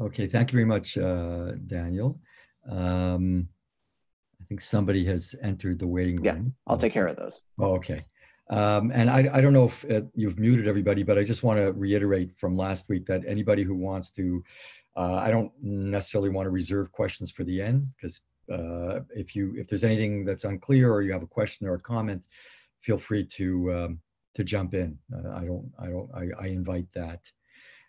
Okay, thank you very much, uh, Daniel. Um, I think somebody has entered the waiting room. Yeah. I'll take care of those. Oh, okay. Um, and I, I don't know if uh, you've muted everybody, but I just want to reiterate from last week that anybody who wants to, uh, I don't necessarily want to reserve questions for the end because uh, if you if there's anything that's unclear or you have a question or a comment, feel free to um, to jump in. Uh, I don't I don't I, I invite that.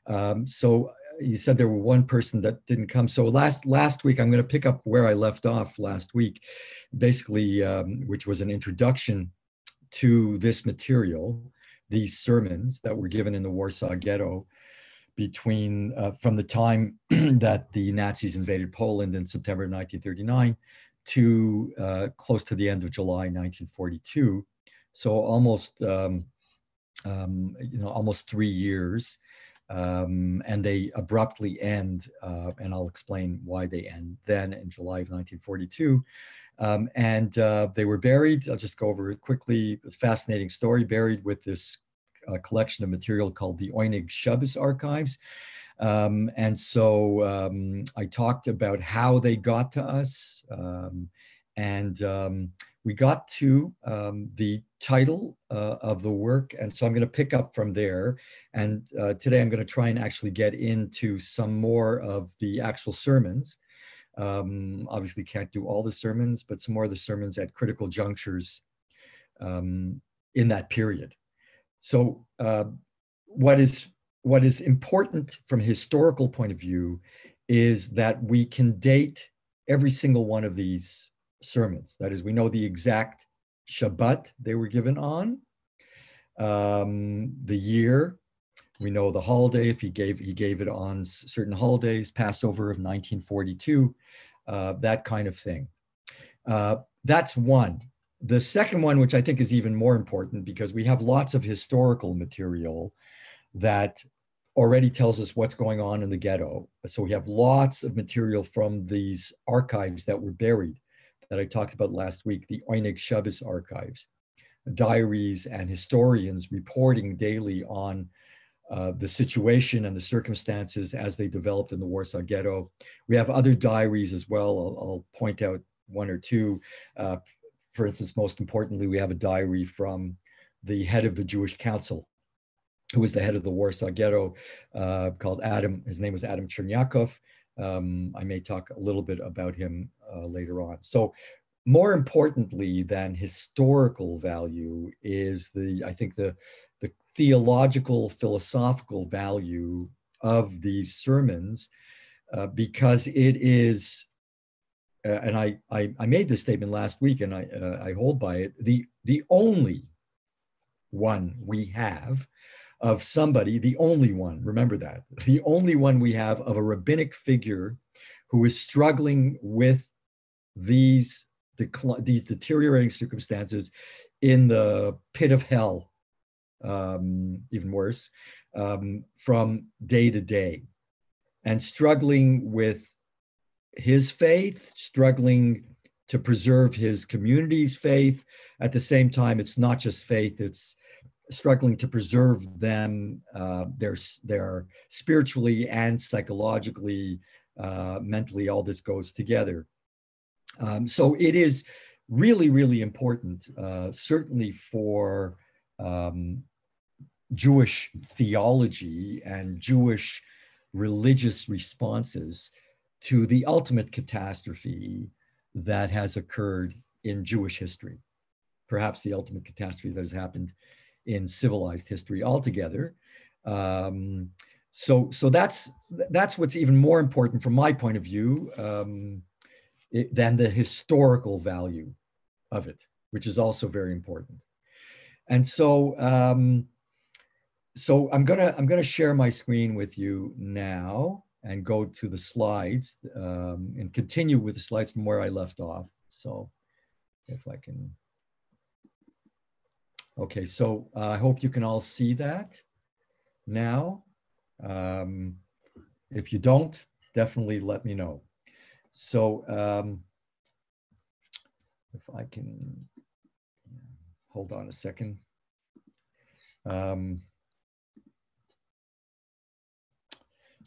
Um, so you said there were one person that didn't come. So last last week, I'm going to pick up where I left off last week, basically, um, which was an introduction to this material, these sermons that were given in the Warsaw Ghetto between uh, from the time that the Nazis invaded Poland in September 1939 to uh, close to the end of July 1942. So almost um, um, you know almost three years um, and they abruptly end, uh, and I'll explain why they end then in July of 1942. Um, and uh, they were buried, I'll just go over it quickly, it's a fascinating story, buried with this uh, collection of material called the Oyneg Shabbos Archives. Um, and so um, I talked about how they got to us, um, and um, we got to um, the title uh, of the work. And so I'm going to pick up from there. And uh, today I'm going to try and actually get into some more of the actual sermons. Um, obviously, can't do all the sermons, but some more of the sermons at critical junctures um, in that period. So, uh, what is what is important from a historical point of view is that we can date every single one of these sermons. That is, we know the exact Shabbat they were given on, um, the year. We know the holiday if he gave he gave it on certain holidays, Passover of 1942, uh, that kind of thing. Uh, that's one. The second one, which I think is even more important, because we have lots of historical material that already tells us what's going on in the ghetto. So we have lots of material from these archives that were buried that I talked about last week, the Oyneg Shabbos archives, diaries and historians reporting daily on uh, the situation and the circumstances as they developed in the Warsaw Ghetto. We have other diaries as well. I'll, I'll point out one or two. Uh, for instance, most importantly, we have a diary from the head of the Jewish Council, who was the head of the Warsaw Ghetto, uh, called Adam. His name was Adam Czerniaków. Um, I may talk a little bit about him uh, later on. So more importantly than historical value is the, I think the, the theological, philosophical value of these sermons uh, because it is, uh, and I, I, I, made this statement last week and I, uh, I hold by it, the, the only one we have of somebody, the only one, remember that, the only one we have of a rabbinic figure who is struggling with these, these deteriorating circumstances in the pit of hell, um, even worse, um, from day to day, and struggling with his faith, struggling to preserve his community's faith. At the same time, it's not just faith, it's struggling to preserve them, uh, they're spiritually and psychologically, uh, mentally, all this goes together. Um, so it is really, really important, uh, certainly for um, Jewish theology and Jewish religious responses to the ultimate catastrophe that has occurred in Jewish history. Perhaps the ultimate catastrophe that has happened in civilized history altogether. Um, so, so that's that's what's even more important from my point of view um, it, than the historical value of it, which is also very important. And so, um, so I'm gonna I'm gonna share my screen with you now and go to the slides um, and continue with the slides from where I left off. So, if I can. Okay, so uh, I hope you can all see that now. Um, if you don't, definitely let me know. So um, if I can, hold on a second. Um,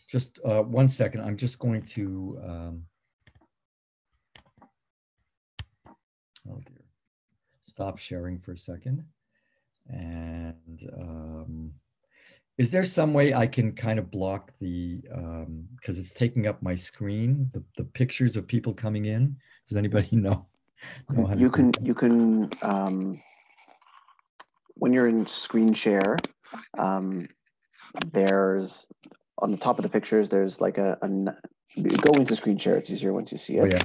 just uh, one second. I'm just going to, um, oh dear, stop sharing for a second. And um, is there some way I can kind of block the, because um, it's taking up my screen, the, the pictures of people coming in? Does anybody know? know you can, you can, um, when you're in screen share, um, there's on the top of the pictures, there's like a, a go into screen share. It's easier once you see it. Oh, yeah.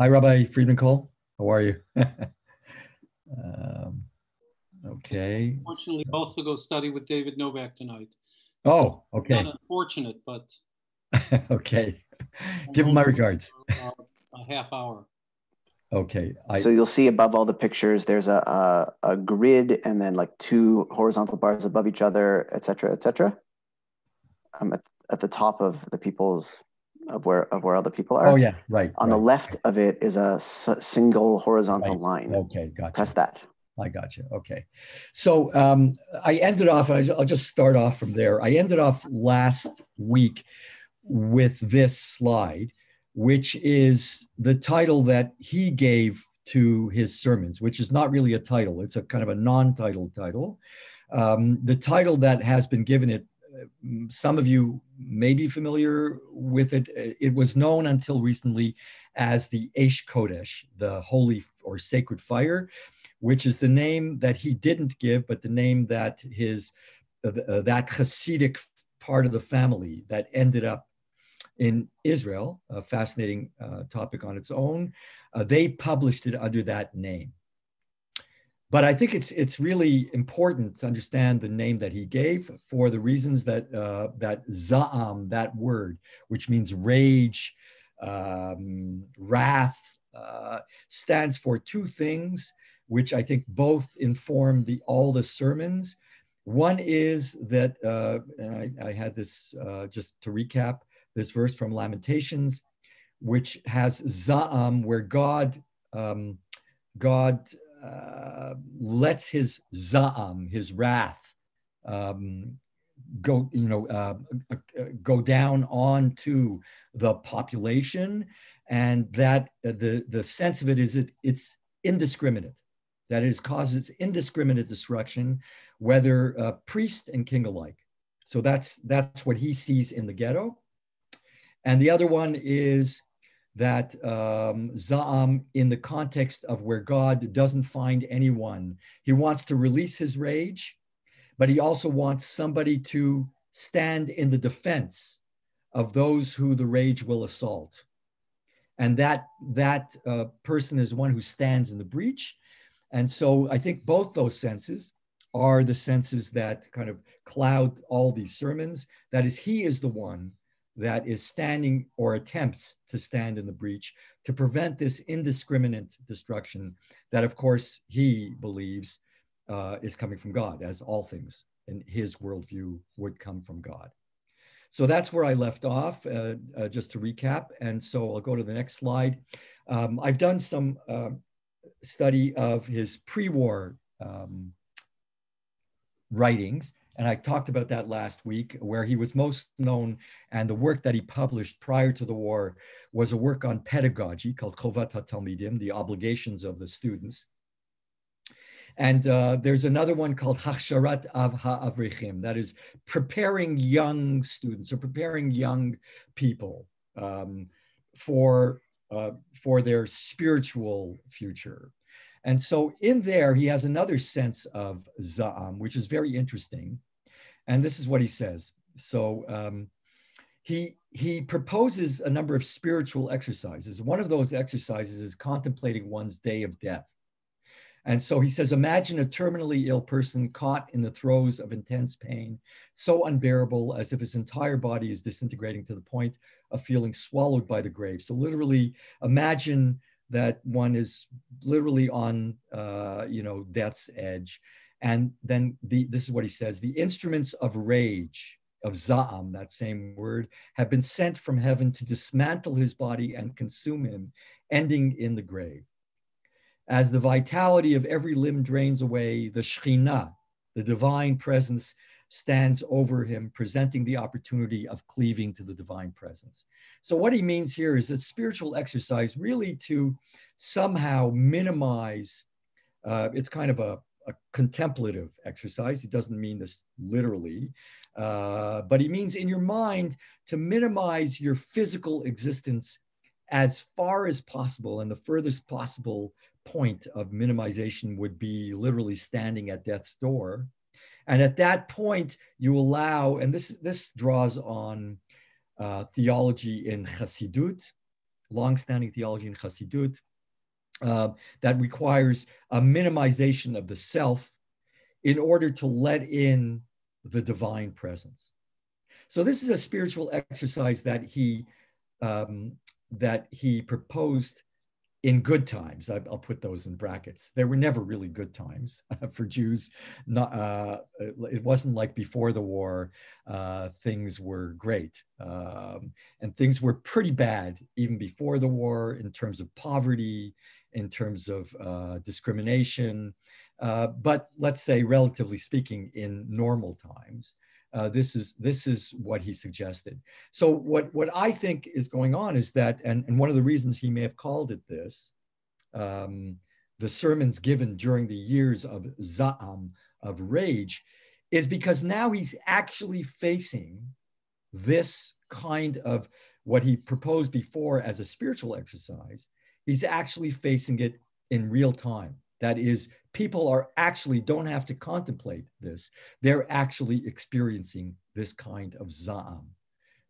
Hi, Rabbi Friedman Cole. How are you? um, okay. Fortunately, so. also go study with David Novak tonight. Oh, okay. Not unfortunate, but. okay. Give him my regards. Uh, a half hour. Okay. I, so you'll see above all the pictures, there's a, a, a grid and then like two horizontal bars above each other, et cetera, et cetera. Um, at, at the top of the people's of where of where other people are. Oh yeah, right. On right, the left of it is a s- single horizontal right. line. Okay, gotcha. Press that. I got you. Okay. So um, I ended off, I'll just start off from there. I ended off last week with this slide which is the title that he gave to his sermons, which is not really a title, it's a kind of a non title title. Um, the title that has been given it, some of you may be familiar with it. It was known until recently as the Aish Kodesh, the holy or sacred fire, which is the name that he didn't give, but the name that his uh, that Hasidic part of the family that ended up in Israel, a fascinating uh, topic on its own. Uh, they published it under that name. But I think it's it's really important to understand the name that he gave for the reasons that uh, that za'am, that word, which means rage, um, wrath, uh, stands for two things, which I think both inform the all the sermons. One is that, uh, and I, I had this uh, just to recap, this verse from Lamentations, which has Za'am, where God, um, God uh, lets his Za'am, his wrath, um, go, you know, uh, uh, go down onto the population, and that uh, the the sense of it is it it's indiscriminate, that it causes indiscriminate destruction, whether uh, priest and king alike. So that's that's what he sees in the ghetto. And the other one is that um, Za'am, in the context of where God doesn't find anyone, he wants to release his rage, but he also wants somebody to stand in the defense of those who the rage will assault. And that, that uh, person is one who stands in the breach. And so I think both those senses are the senses that kind of cloud all these sermons. That is, he is the one that is standing or attempts to stand in the breach to prevent this indiscriminate destruction that, of course, he believes uh, is coming from God, as all things in his worldview would come from God. So that's where I left off, uh, uh, just to recap. And so I'll go to the next slide. Um, I've done some uh, study of his pre war um, writings. And I talked about that last week, where he was most known, and the work that he published prior to the war was a work on pedagogy called Chovat HaTalmidim, the obligations of the students. And uh, there's another one called Hachsharat Av HaAvrichim, that is preparing young students or preparing young people um, for, uh, for their spiritual future. And so in there, he has another sense of Za'am, which is very interesting. And this is what he says. So um, he, he proposes a number of spiritual exercises. One of those exercises is contemplating one's day of death. And so he says, imagine a terminally ill person caught in the throes of intense pain, so unbearable as if his entire body is disintegrating to the point of feeling swallowed by the grave. So literally imagine that one is literally on, uh, you know, death's edge. And then the, this is what he says the instruments of rage, of Za'am, that same word, have been sent from heaven to dismantle his body and consume him, ending in the grave. As the vitality of every limb drains away, the Shekhinah, the divine presence stands over him, presenting the opportunity of cleaving to the divine presence. So, what he means here is that spiritual exercise really to somehow minimize, uh, it's kind of a, a, contemplative exercise. He doesn't mean this literally, uh, but he means in your mind to minimize your physical existence as far as possible. And the furthest possible point of minimization would be literally standing at death's door. And at that point, you allow, and this, this draws on uh, theology in Chassidut, longstanding theology in Chassidut, uh, that requires a minimization of the self in order to let in the divine presence. So this is a spiritual exercise that he um, that he proposed in good times. I, will put those in brackets. There were never really good times for Jews. Not, uh, it wasn't like before the war, uh, things were great. Um, and things were pretty bad even before the war in terms of poverty, in terms of uh, discrimination. Uh, but let's say, relatively speaking, in normal times. Uh, this is this is what he suggested. So what what I think is going on is that, and, and one of the reasons he may have called it this, um, the sermons given during the years of Za'am, of rage, is because now he's actually facing this kind of what he proposed before as a spiritual exercise. He's actually facing it in real time. That is, people are actually don't have to contemplate this. They're actually experiencing this kind of za'am,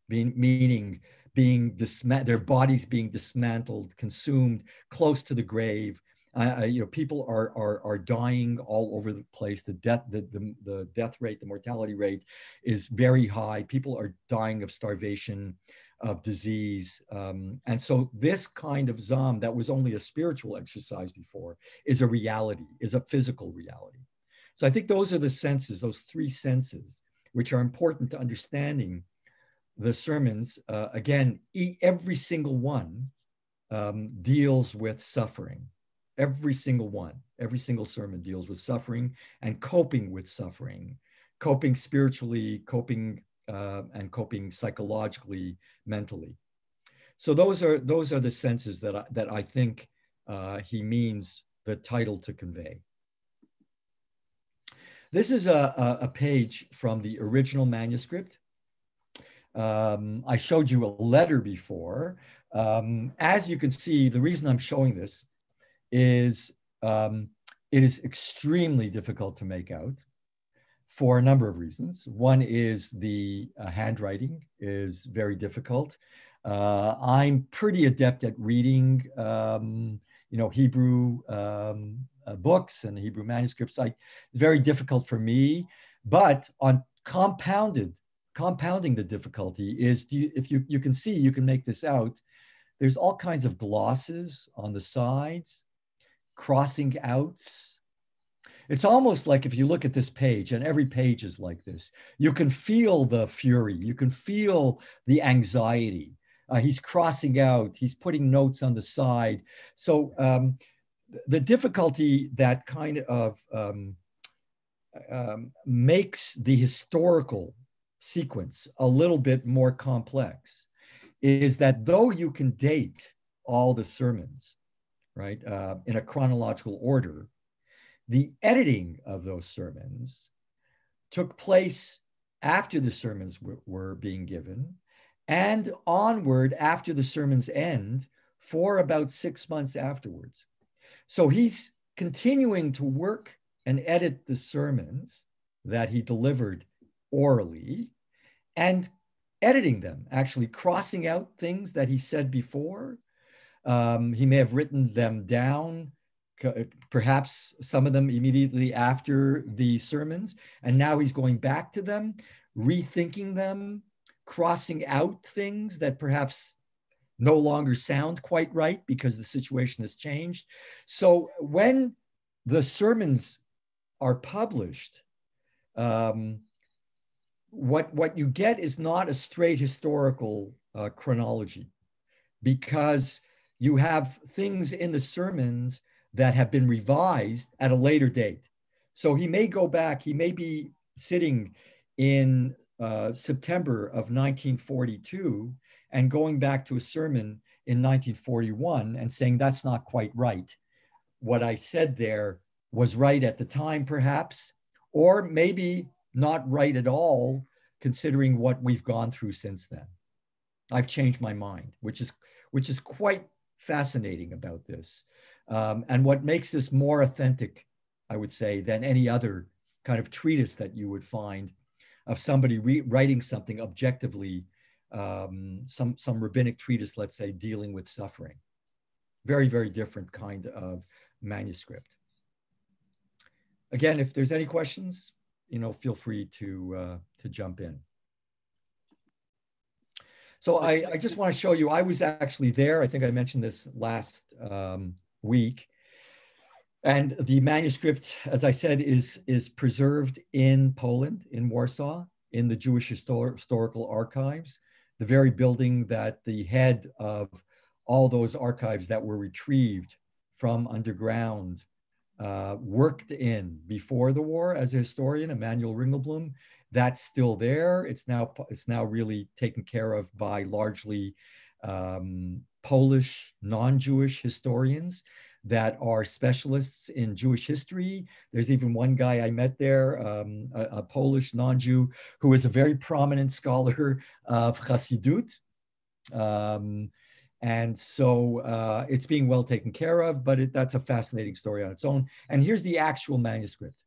meaning being their bodies being dismantled, consumed, close to the grave. Uh, you know, people are, are, are dying all over the place. The death, the, the, the death rate, the mortality rate is very high. People are dying of starvation of disease. Um, and so this kind of za'am that was only a spiritual exercise before is a reality, is a physical reality. So I think those are the senses, those three senses, which are important to understanding the sermons. Uh, again, every single one um, deals with suffering. Every single one, every single sermon deals with suffering and coping with suffering, coping spiritually, coping uh, and coping psychologically, mentally. So those are those are the senses that I, that I think uh, he means the title to convey. This is a, a page from the original manuscript. Um, I showed you a letter before. Um, as you can see, the reason I'm showing this is um, it is extremely difficult to make out for a number of reasons. One is the uh, handwriting is very difficult. Uh, I'm pretty adept at reading, um, you know, Hebrew um, uh, books and Hebrew manuscripts. I, it's very difficult for me, but on compounded, compounding the difficulty is you, if you, you can see, you can make this out. There's all kinds of glosses on the sides, crossing outs, it's almost like if you look at this page, and every page is like this, you can feel the fury, you can feel the anxiety. Uh, he's crossing out, he's putting notes on the side. So um, the difficulty that kind of um, um, makes the historical sequence a little bit more complex is that though you can date all the sermons, right, uh, in a chronological order, the editing of those sermons took place after the sermons were being given and onward after the sermons end for about six months afterwards. So he's continuing to work and edit the sermons that he delivered orally and editing them, actually crossing out things that he said before. Um, he may have written them down perhaps some of them immediately after the sermons. And now he's going back to them, rethinking them, crossing out things that perhaps no longer sound quite right because the situation has changed. So when the sermons are published, um, what, what you get is not a straight historical uh, chronology because you have things in the sermons that have been revised at a later date. So he may go back, he may be sitting in uh, September of 1942 and going back to a sermon in 1941 and saying that's not quite right. What I said there was right at the time, perhaps, or maybe not right at all, considering what we've gone through since then. I've changed my mind, which is which is quite fascinating about this, um, and what makes this more authentic, I would say, than any other kind of treatise that you would find of somebody writing something objectively, um, some some rabbinic treatise, let's say, dealing with suffering. Very very different kind of manuscript. Again, if there's any questions, you know, feel free to uh, to jump in. So I, I just want to show you, I was actually there. I think I mentioned this last um, week. And the manuscript, as I said, is, is preserved in Poland, in Warsaw, in the Jewish Histor Historical Archives, the very building that the head of all those archives that were retrieved from underground uh, worked in before the war as a historian, Emanuel Ringelblum. That's still there. It's now it's now really taken care of by largely um, Polish non-Jewish historians that are specialists in Jewish history. There's even one guy I met there, um, a, a, Polish non-Jew, who is a very prominent scholar of Hasidut. Um, and so uh, it's being well taken care of, but it, that's a fascinating story on its own. And here's the actual manuscript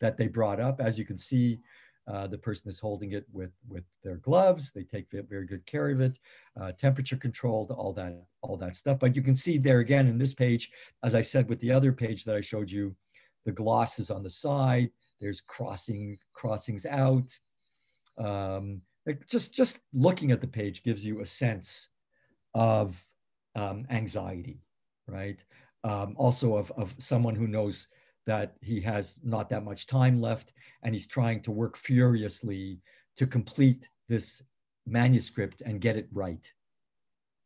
that they brought up. As you can see, uh, the person is holding it with, with their gloves. They take very good care of it, uh, temperature controlled, all that, all that stuff. But you can see there again in this page, as I said with the other page that I showed you, the gloss is on the side. There's crossing crossings out. Um, just just looking at the page gives you a sense of um, anxiety, right? Um, also of, of someone who knows that he has not that much time left and he's trying to work furiously to complete this manuscript and get it right.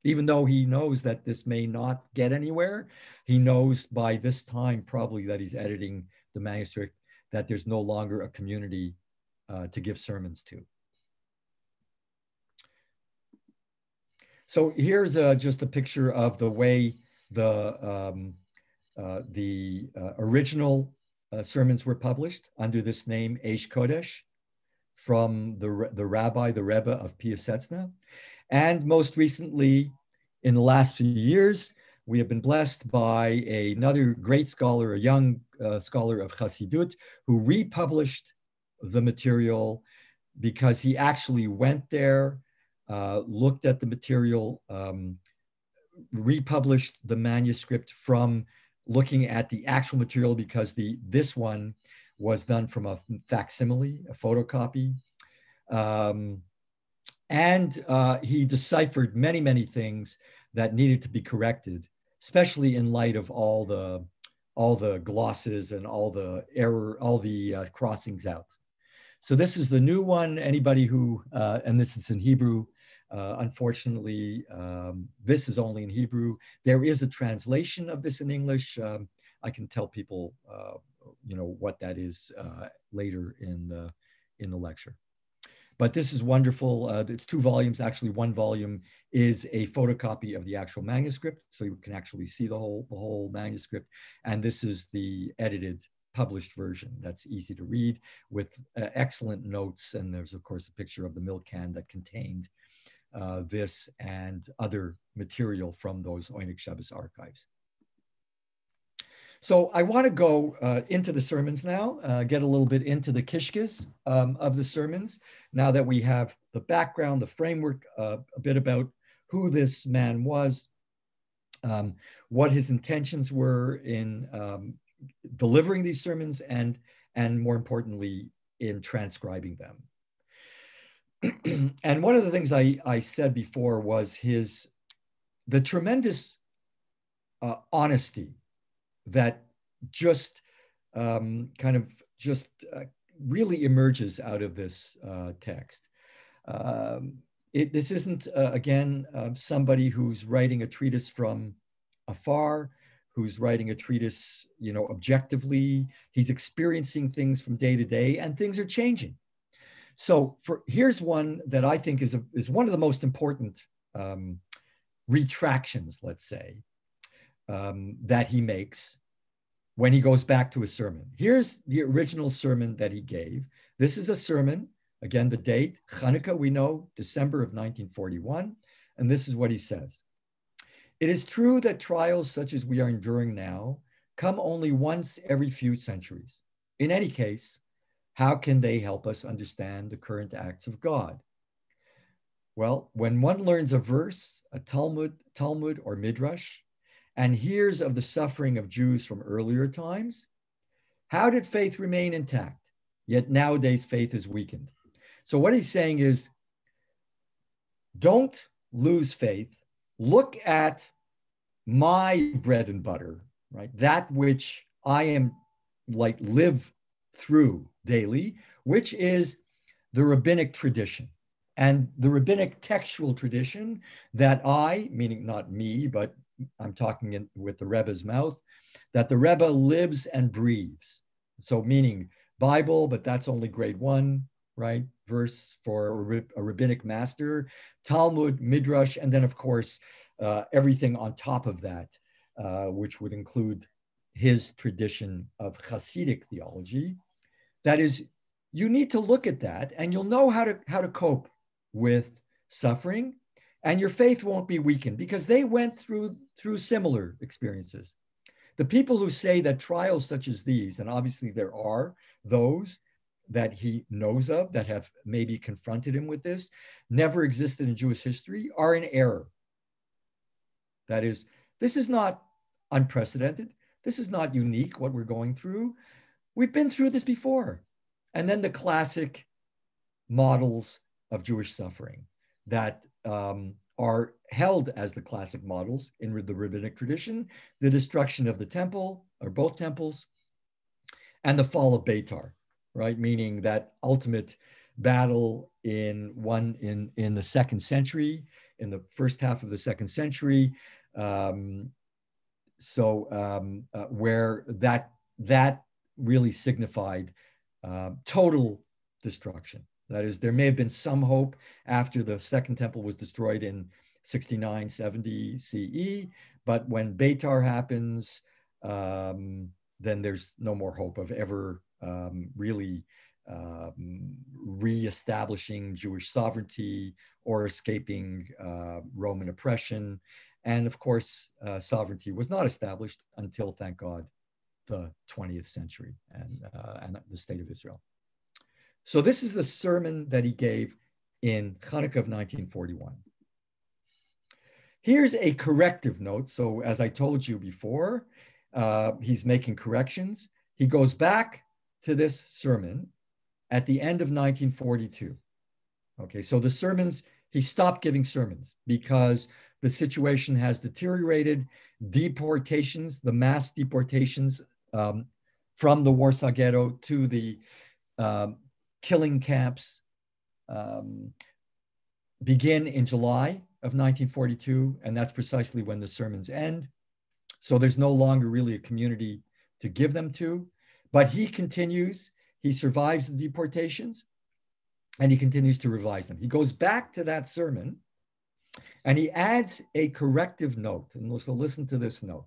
Even though he knows that this may not get anywhere, he knows by this time probably that he's editing the manuscript that there's no longer a community uh, to give sermons to. So here's uh, just a picture of the way the, um, uh, the uh, original uh, sermons were published under this name, Aish Kodesh, from the, the rabbi, the Rebbe of Piaseczna. And most recently, in the last few years, we have been blessed by a, another great scholar, a young uh, scholar of Chassidut, who republished the material because he actually went there uh, looked at the material, um, republished the manuscript from looking at the actual material because the this one was done from a facsimile, a photocopy. Um, and uh, he deciphered many, many things that needed to be corrected, especially in light of all the all the glosses and all the error, all the uh, crossings out. So this is the new one. Anybody who, uh, and this is in Hebrew, uh, unfortunately, um, this is only in Hebrew. There is a translation of this in English. Um, I can tell people, uh, you know, what that is uh, later in the in the lecture. But this is wonderful. Uh, it's two volumes. Actually, one volume is a photocopy of the actual manuscript, so you can actually see the whole the whole manuscript. And this is the edited published version that's easy to read with uh, excellent notes. And there's, of course, a picture of the milk can that contained uh, this and other material from those Oyneg Shabbos archives. So I want to go uh, into the sermons now, uh, get a little bit into the kishkes um, of the sermons, now that we have the background, the framework, uh, a bit about who this man was, um, what his intentions were in um, delivering these sermons, and, and more importantly, in transcribing them. and one of the things I, I said before was his the tremendous uh, honesty that just um, kind of just uh, really emerges out of this uh, text. Um, it, this isn't uh, again uh, somebody who's writing a treatise from afar, who's writing a treatise, you know, objectively. He's experiencing things from day to day, and things are changing. So for here's one that I think is a, is one of the most important um, retractions, let's say, um, that he makes when he goes back to his sermon. Here's the original sermon that he gave. This is a sermon, again, the date, Hanukkah, we know, December of 1941. And this is what he says It is true that trials such as we are enduring now come only once every few centuries. In any case, how can they help us understand the current acts of God? Well, when one learns a verse, a Talmud, Talmud or Midrash, and hears of the suffering of Jews from earlier times, how did faith remain intact? Yet nowadays faith is weakened. So what he's saying is don't lose faith. Look at my bread and butter, right? That which I am like live through daily, which is the rabbinic tradition. And the rabbinic textual tradition that I, meaning not me, but I'm talking in, with the Rebbe's mouth, that the Rebbe lives and breathes. So, meaning Bible, but that's only grade one, right? Verse for a, rabbinic master, Talmud, Midrash, and then, of course, uh, everything on top of that, uh, which would include his tradition of Hasidic theology. That is, you need to look at that and you'll know how to, how to cope with suffering and your faith won't be weakened because they went through, through similar experiences. The people who say that trials such as these, and obviously there are those that he knows of that have maybe confronted him with this, never existed in Jewish history, are in error. That is, this is not unprecedented. This is not unique, what we're going through. We've been through this before. And then the classic models of Jewish suffering that um, are held as the classic models in the rabbinic tradition the destruction of the temple, or both temples, and the fall of Beitar, right? Meaning that ultimate battle in one in, in the second century, in the first half of the second century, um, so um, uh, where that that really signified uh, total destruction. That is, there may have been some hope after the Second Temple was destroyed in 69, 70 CE, but when Beitar happens, um, then there's no more hope of ever um, really um, reestablishing Jewish sovereignty or escaping uh, Roman oppression. And of course, uh, sovereignty was not established until, thank God, the 20th century and, uh, and the state of Israel. So this is the sermon that he gave in Hanukkah of 1941. Here's a corrective note. So as I told you before, uh, he's making corrections. He goes back to this sermon at the end of 1942. Okay, so the sermons, he stopped giving sermons because the situation has deteriorated. Deportations, the mass deportations um, from the Warsaw Ghetto to the um, killing camps um, begin in July of 1942, and that's precisely when the sermons end. So there's no longer really a community to give them to. But he continues, he survives the deportations, and he continues to revise them. He goes back to that sermon and he adds a corrective note. And so listen to this note.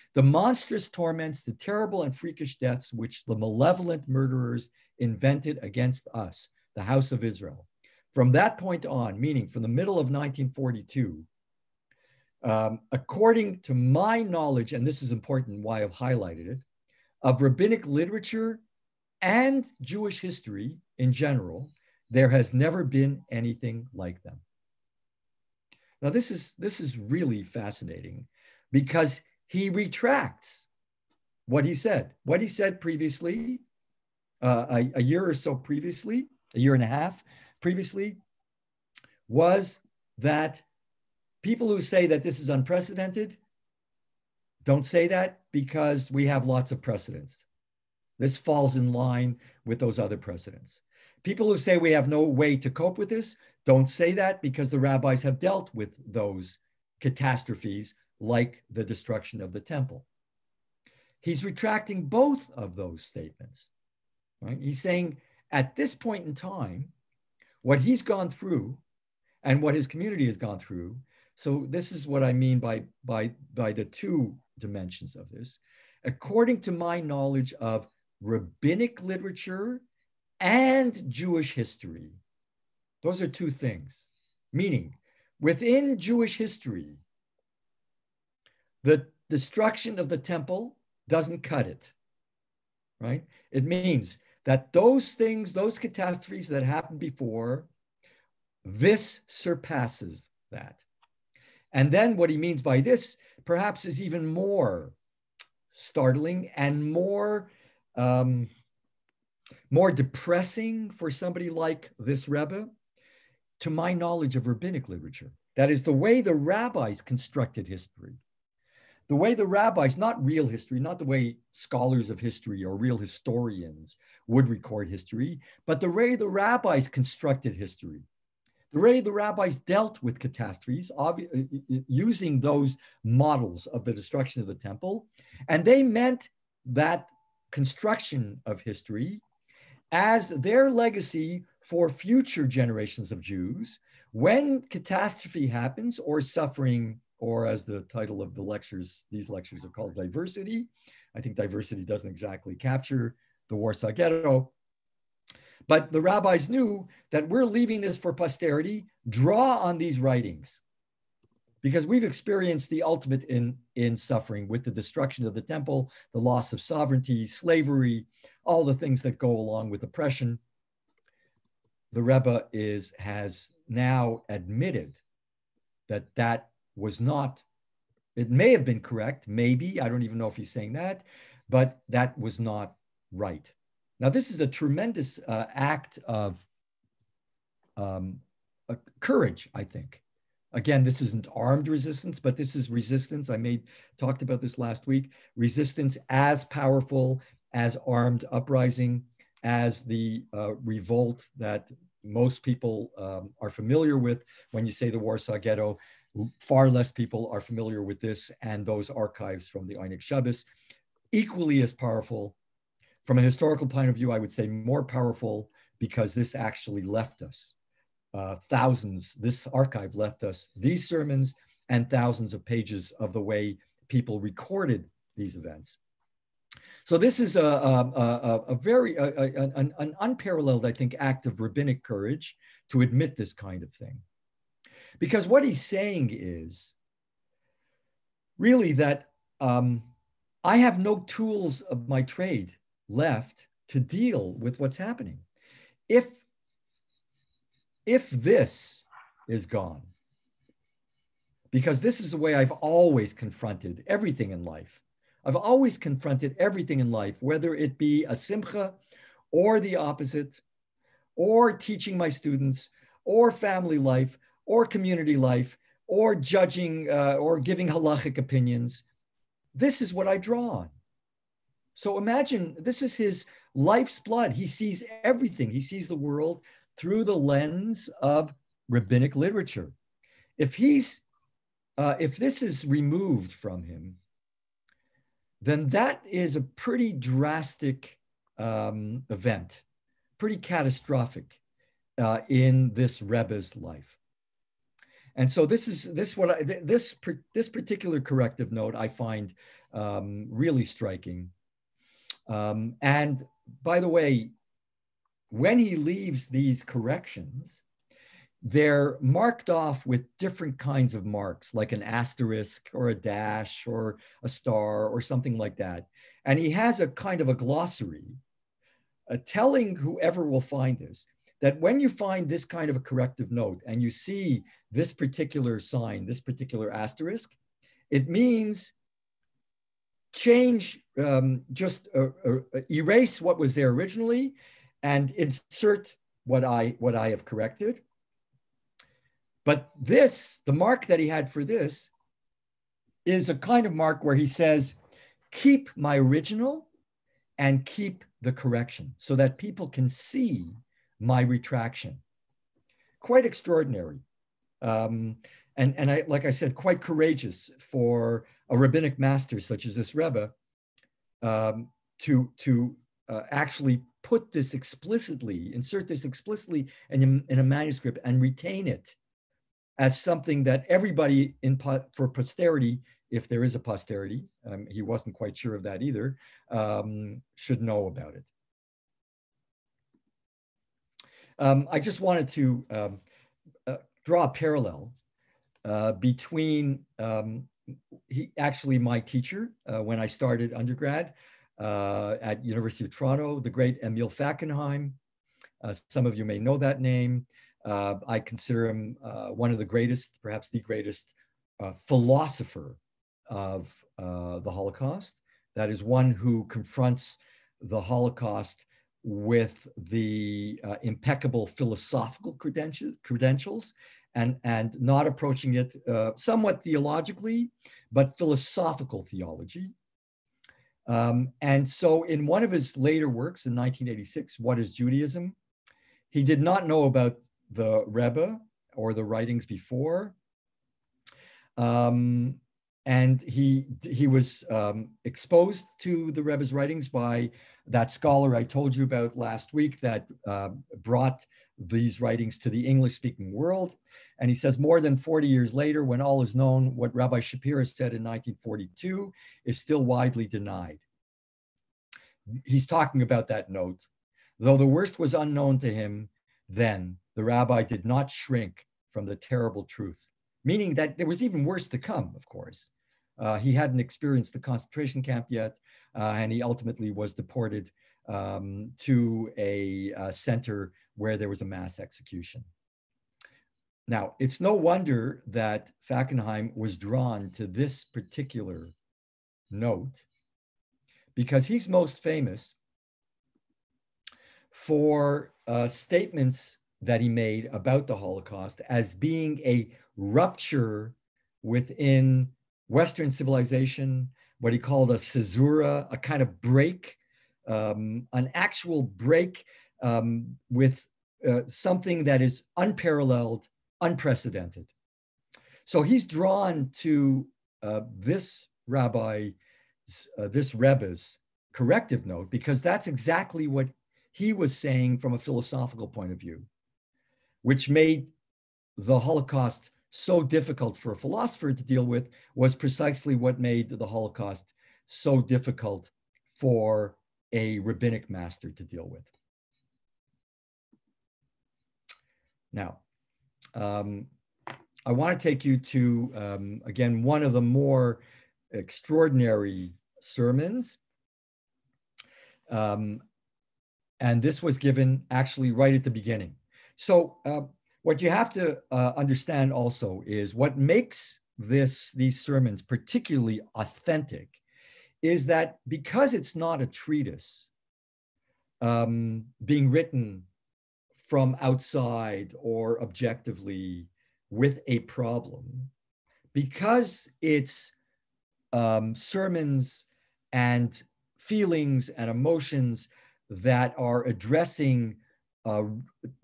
The monstrous torments, the terrible and freakish deaths which the malevolent murderers invented against us, the house of Israel. From that point on, meaning from the middle of 1942, um, according to my knowledge, and this is important why I've highlighted it, of rabbinic literature and Jewish history in general, there has never been anything like them. Now, this is, this is really fascinating because he retracts what he said. What he said previously, uh, a, a year or so previously, a year and a half previously, was that people who say that this is unprecedented don't say that because we have lots of precedents. This falls in line with those other precedents. People who say we have no way to cope with this don't say that because the rabbis have dealt with those catastrophes like the destruction of the temple. He's retracting both of those statements. Right? He's saying at this point in time, what he's gone through and what his community has gone through. So this is what I mean by, by, by the two dimensions of this. According to my knowledge of rabbinic literature and Jewish history, those are two things. Meaning, within Jewish history, the destruction of the temple doesn't cut it, right? It means that those things, those catastrophes that happened before, this surpasses that. And then what he means by this perhaps is even more startling and more um, more depressing for somebody like this Rebbe, to my knowledge of rabbinic literature. That is the way the rabbis constructed history. The way the rabbis, not real history, not the way scholars of history or real historians would record history, but the way the rabbis constructed history. The way the rabbis dealt with catastrophes, uh, uh, uh, using those models of the destruction of the temple. And they meant that construction of history as their legacy for future generations of Jews when catastrophe happens or suffering, or as the title of the lectures, these lectures are called diversity. I think diversity doesn't exactly capture the Warsaw Ghetto. But the rabbis knew that we're leaving this for posterity, draw on these writings because we've experienced the ultimate in, in suffering with the destruction of the temple, the loss of sovereignty, slavery, all the things that go along with oppression. The Rebbe is, has now admitted that that was not, it may have been correct, maybe, I don't even know if he's saying that, but that was not right. Now, this is a tremendous uh, act of um, courage, I think. Again, this isn't armed resistance, but this is resistance. I made talked about this last week. Resistance as powerful as armed uprising, as the uh, revolt that most people um, are familiar with when you say the Warsaw Ghetto. Far less people are familiar with this and those archives from the Oyneg Shabbos. Equally as powerful, from a historical point of view, I would say more powerful because this actually left us uh, thousands, this archive left us these sermons and thousands of pages of the way people recorded these events. So this is a, a, a, a very, an, an unparalleled, I think, act of rabbinic courage to admit this kind of thing. Because what he's saying is really that um, I have no tools of my trade left to deal with what's happening. If if this is gone, because this is the way I've always confronted everything in life. I've always confronted everything in life, whether it be a simcha or the opposite, or teaching my students, or family life, or community life, or judging uh, or giving halachic opinions. This is what I draw on. So imagine this is his life's blood. He sees everything, he sees the world through the lens of rabbinic literature. If he's, uh, if this is removed from him, then that is a pretty drastic um, event, pretty catastrophic uh, in this Rebbe's life. And so this is this what I, this this particular corrective note I find um, really striking. Um, and by the way, when he leaves these corrections, they're marked off with different kinds of marks, like an asterisk or a dash or a star or something like that. And he has a kind of a glossary uh, telling whoever will find this that when you find this kind of a corrective note and you see this particular sign, this particular asterisk, it means change, um, just uh, uh, erase what was there originally and insert what I, what I have corrected. But this, the mark that he had for this, is a kind of mark where he says, keep my original and keep the correction so that people can see my retraction. Quite extraordinary. Um, and, and I, like I said, quite courageous for a rabbinic master such as this Rebbe um, to, to uh, actually put this explicitly, insert this explicitly in, in a manuscript and retain it as something that everybody in for posterity, if there is a posterity, um, he wasn't quite sure of that either, um, should know about it. Um, I just wanted to um, uh, draw a parallel uh, between um, he actually my teacher uh, when I started undergrad uh, at University of Toronto, the great Emil Fackenheim. Uh, some of you may know that name. Uh, I consider him one of the greatest, perhaps the greatest philosopher of the Holocaust. That is one who confronts the Holocaust with the uh, impeccable philosophical credentials, credentials and, and not approaching it uh, somewhat theologically, but philosophical theology. Um, and so in one of his later works in 1986, What is Judaism? He did not know about the Rebbe or the writings before. Um, and he he was um, exposed to the Rebbe's writings by that scholar I told you about last week that uh, brought these writings to the English-speaking world. And he says more than 40 years later, when all is known, what Rabbi Shapira said in 1942 is still widely denied. He's talking about that note. Though the worst was unknown to him then, the rabbi did not shrink from the terrible truth, meaning that there was even worse to come, of course. Uh, he hadn't experienced the concentration camp yet, uh, and he ultimately was deported um, to a, uh, center where there was a mass execution. Now, it's no wonder that Fackenheim was drawn to this particular note because he's most famous for uh, statements that he made about the Holocaust as being a rupture within Western civilization, what he called a caesura, a kind of break, um, an actual break um, with uh, something that is unparalleled, unprecedented. So he's drawn to uh, this rabbi, uh, this Rebbe's corrective note, because that's exactly what he was saying from a philosophical point of view which made the Holocaust so difficult for a philosopher to deal with was precisely what made the Holocaust so difficult for a rabbinic master to deal with. Now, um, I want to take you to, um, again, one of the more extraordinary sermons. Um, and this was given actually right at the beginning. So uh, what you have to uh, understand also is what makes this these sermons particularly authentic is that because it's not a treatise um, being written from outside or objectively with a problem, because it's um, sermons and feelings and emotions that are addressing uh,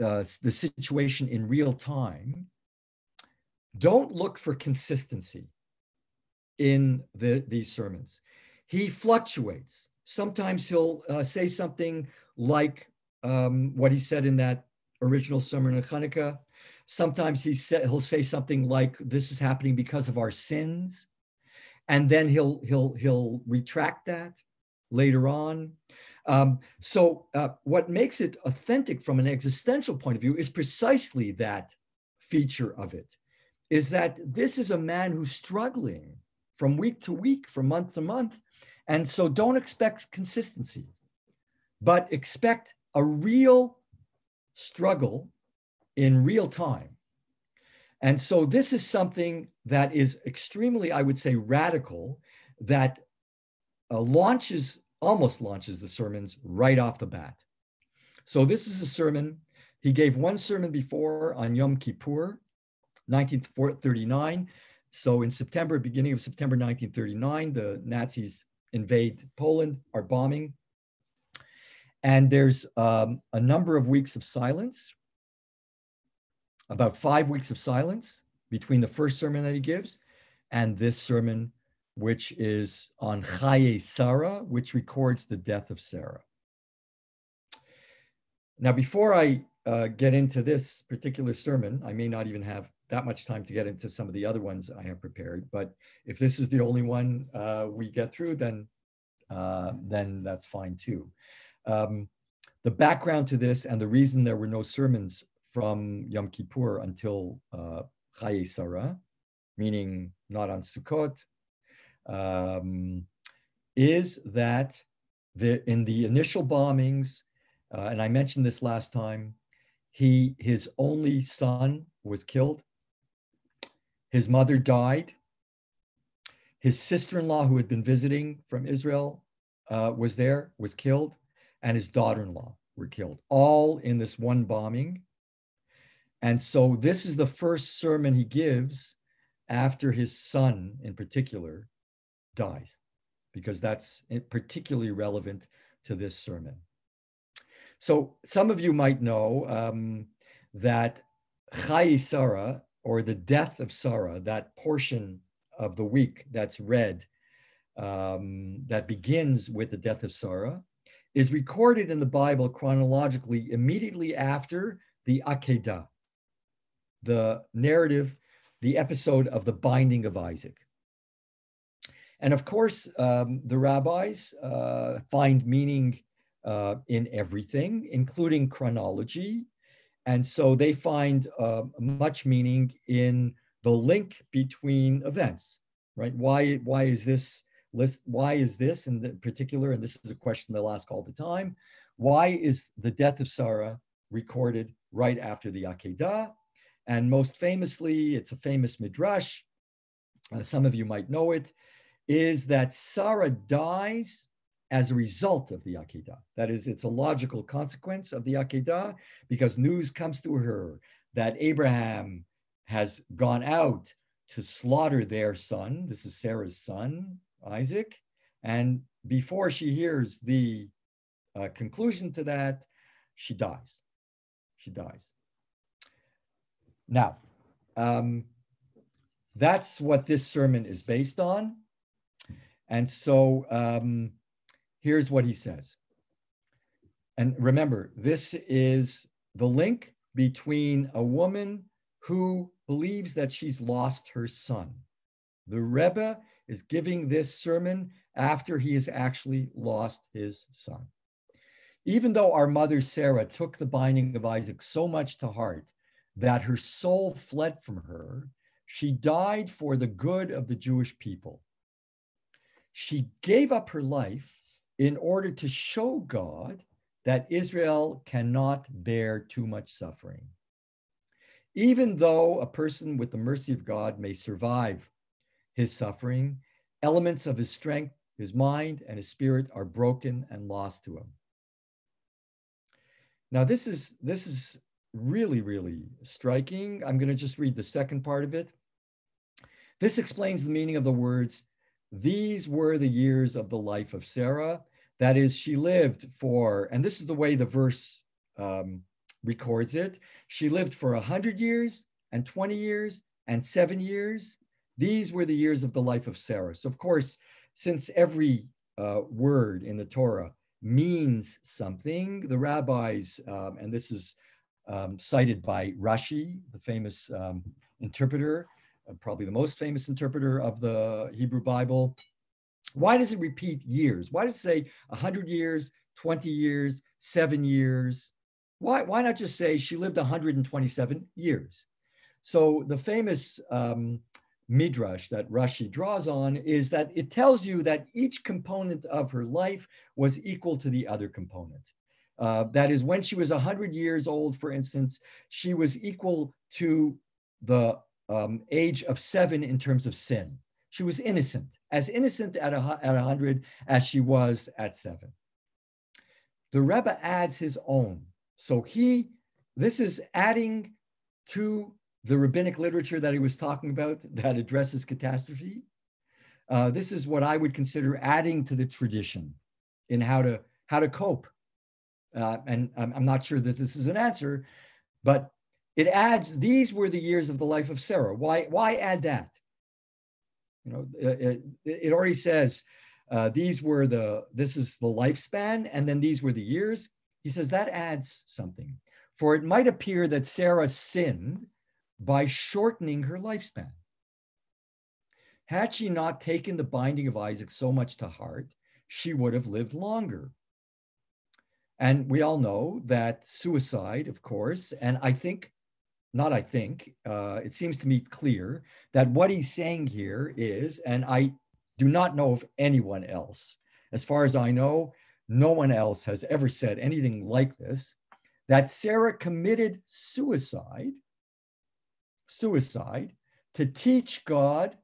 uh, the situation in real time, don't look for consistency in the, these sermons. He fluctuates. Sometimes he'll uh, say something like um, what he said in that original sermon in Hanukkah. Sometimes he said, he'll say something like, "This is happening because of our sins," and then he'll he'll he'll retract that later on. Um, so uh, what makes it authentic from an existential point of view is precisely that feature of it, is that this is a man who's struggling from week to week, from month to month. And so don't expect consistency, but expect a real struggle in real time. And so this is something that is extremely, I would say, radical, that uh, launches almost launches the sermons right off the bat. So this is a sermon. He gave one sermon before on Yom Kippur, 1939. So in September, beginning of September 1939, the Nazis invade Poland, are bombing. And there's um, a number of weeks of silence, about five weeks of silence between the first sermon that he gives and this sermon, which is on Chaye Sarah, which records the death of Sarah. Now, before I uh, get into this particular sermon, I may not even have that much time to get into some of the other ones I have prepared. But if this is the only one uh, we get through, then uh, then that's fine too. Um, the background to this and the reason there were no sermons from Yom Kippur until uh, Chaye Sarah, meaning not on Sukkot, um, is that the, in the initial bombings, uh, and I mentioned this last time, he his only son was killed. His mother died. His sister-in-law, who had been visiting from Israel, uh, was there, was killed, and his daughter-in-law were killed, all in this one bombing. And so this is the first sermon he gives after his son, in particular, dies, because that's particularly relevant to this sermon. So some of you might know um, that Chaye Sarah, or the death of Sarah, that portion of the week that's read um, that begins with the death of Sarah, is recorded in the Bible chronologically immediately after the Akedah, the narrative, the episode of the binding of Isaac. And of course, um, the rabbis uh, find meaning uh, in everything, including chronology. And so they find uh, much meaning in the link between events, right? Why, why is this list? Why is this in particular? And this is a question they'll ask all the time. Why is the death of Sarah recorded right after the Akedah? And most famously, it's a famous midrash. Uh, some of you might know it. Is that Sarah dies as a result of the Akedah. That is, it's a logical consequence of the Akedah because news comes to her that Abraham has gone out to slaughter their son. This is Sarah's son, Isaac. And before she hears the uh, conclusion to that, she dies. She dies. Now, um, that's what this sermon is based on. And so um, here's what he says. And remember, this is the link between a woman who believes that she's lost her son. The Rebbe is giving this sermon after he has actually lost his son. Even though our mother Sarah took the binding of Isaac so much to heart that her soul fled from her, she died for the good of the Jewish people. She gave up her life in order to show God that Israel cannot bear too much suffering. Even though a person with the mercy of God may survive his suffering, elements of his strength, his mind, and his spirit are broken and lost to him. Now, this is this is really, really striking. I'm going to just read the second part of it. This explains the meaning of the words these were the years of the life of Sarah. That is, she lived for, and this is the way the verse um, records it. She lived for 100 years and 20 years and seven years. These were the years of the life of Sarah. So, of course, since every uh, word in the Torah means something, the rabbis, um, and this is um, cited by Rashi, the famous um, interpreter, probably the most famous interpreter of the Hebrew Bible. Why does it repeat years? Why does it say 100 years, 20 years, seven years? Why, why not just say she lived 127 years? So the famous um, midrash that Rashi draws on is that it tells you that each component of her life was equal to the other component. Uh, that is, when she was 100 years old, for instance, she was equal to the um, age of seven in terms of sin. She was innocent, as innocent at, a, at 100 as she was at seven. The Rebbe adds his own. So he, this is adding to the rabbinic literature that he was talking about that addresses catastrophe. Uh, this is what I would consider adding to the tradition in how to how to cope. Uh, and I'm, I'm not sure that this is an answer, but it adds. These were the years of the life of Sarah. Why why add that? You know, it, it already says uh, these were the this is the lifespan, and then these were the years. He says that adds something. For it might appear that Sarah sinned by shortening her lifespan. Had she not taken the binding of Isaac so much to heart, she would have lived longer. And we all know that suicide, of course, and I think, not I think, uh, it seems to me clear that what he's saying here is, and I do not know of anyone else, as far as I know, no one else has ever said anything like this, that Sarah committed suicide, suicide to teach God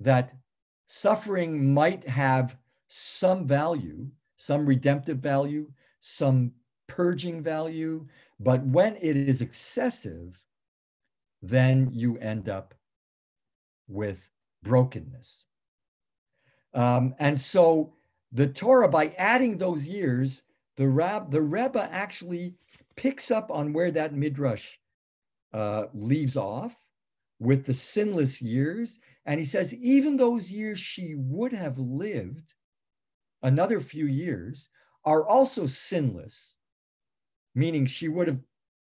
that suffering might have some value, some redemptive value, some purging value, but when it is excessive, then you end up with brokenness. Um, and so the Torah, by adding those years, the Rab, the Rebbe actually picks up on where that midrash uh, leaves off with the sinless years, and he says even those years she would have lived, another few years, are also sinless, meaning she would have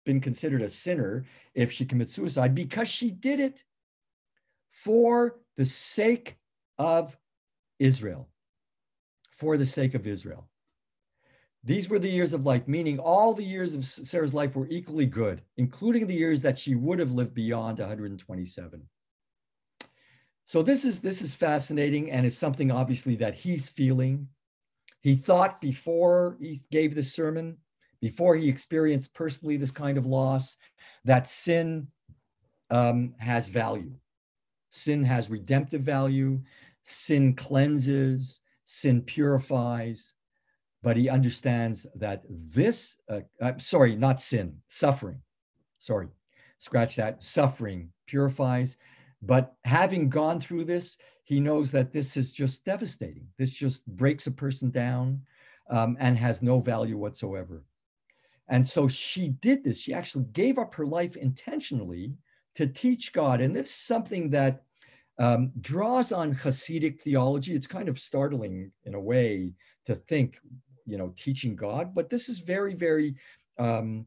been considered a sinner if she commits suicide because she did it for the sake of Israel for the sake of Israel. These were the years of life, meaning all the years of Sarah's life were equally good, including the years that she would have lived beyond 127. So this is this is fascinating, and it's something obviously that he's feeling. He thought before he gave the sermon, before he experienced personally this kind of loss, that sin um, has value. Sin has redemptive value. Sin cleanses sin purifies, but he understands that this, uh, I'm sorry, not sin, suffering, sorry, scratch that, suffering purifies. But having gone through this, he knows that this is just devastating. This just breaks a person down um, and has no value whatsoever. And so she did this. She actually gave up her life intentionally to teach God. And this is something that um, draws on Hasidic theology. It's kind of startling in a way to think, you know, teaching God, but this is very, very um,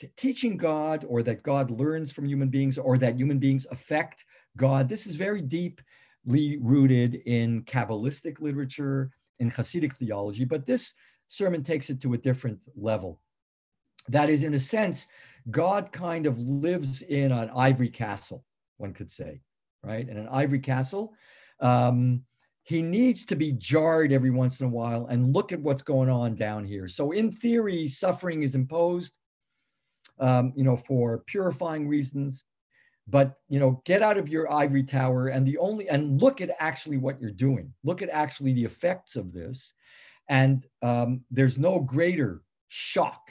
t- teaching God or that God learns from human beings or that human beings affect God. This is very deeply rooted in Kabbalistic literature, in Hasidic theology, but this sermon takes it to a different level. That is, in a sense, God kind of lives in an ivory castle, one could say right? In an ivory castle. Um, he needs to be jarred every once in a while and look at what's going on down here. So in theory, suffering is imposed, um, you know, for purifying reasons. But you know, get out of your ivory tower and the only and look at actually what you're doing. Look at actually the effects of this, and um, there's no greater shock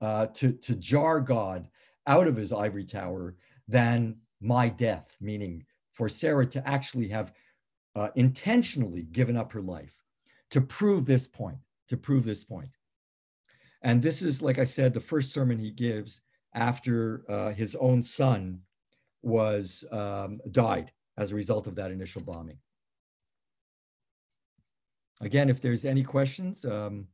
uh, to to jar God out of his ivory tower than my death, meaning for Sarah to actually have uh, intentionally given up her life to prove this point, to prove this point. And this is, like I said, the first sermon he gives after uh, his own son was um, died as a result of that initial bombing. Again, if there's any questions, um,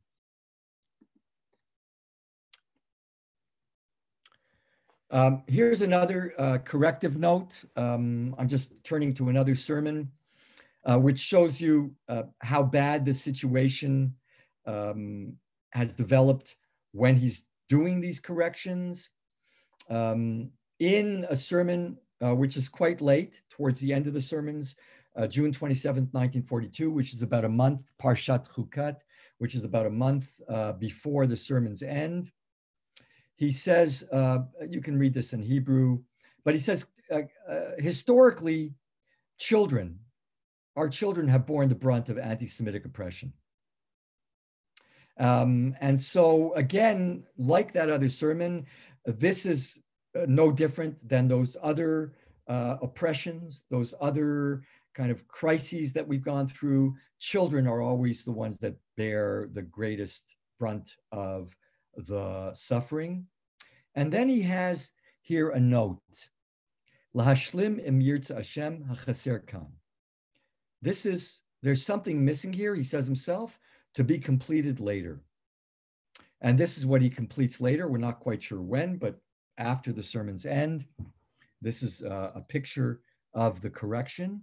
Um, here's another uh, corrective note. Um, I'm just turning to another sermon, uh, which shows you uh, how bad the situation um, has developed when he's doing these corrections. Um, in a sermon, uh, which is quite late, towards the end of the sermons, uh, June 27th, 1942, which is about a month, Parshat Chukat, which is about a month uh, before the sermon's end he says, uh, you can read this in Hebrew, but he says, uh, uh, historically, children, our children have borne the brunt of anti Semitic oppression. Um, and so, again, like that other sermon, this is uh, no different than those other uh, oppressions, those other kind of crises that we've gone through. Children are always the ones that bear the greatest brunt of the suffering. And then he has here a note. Lahashlim im Hashem hachaser. This is, there's something missing here, he says himself, to be completed later. And this is what he completes later. We're not quite sure when, but after the sermon's end. This is uh, a picture of the correction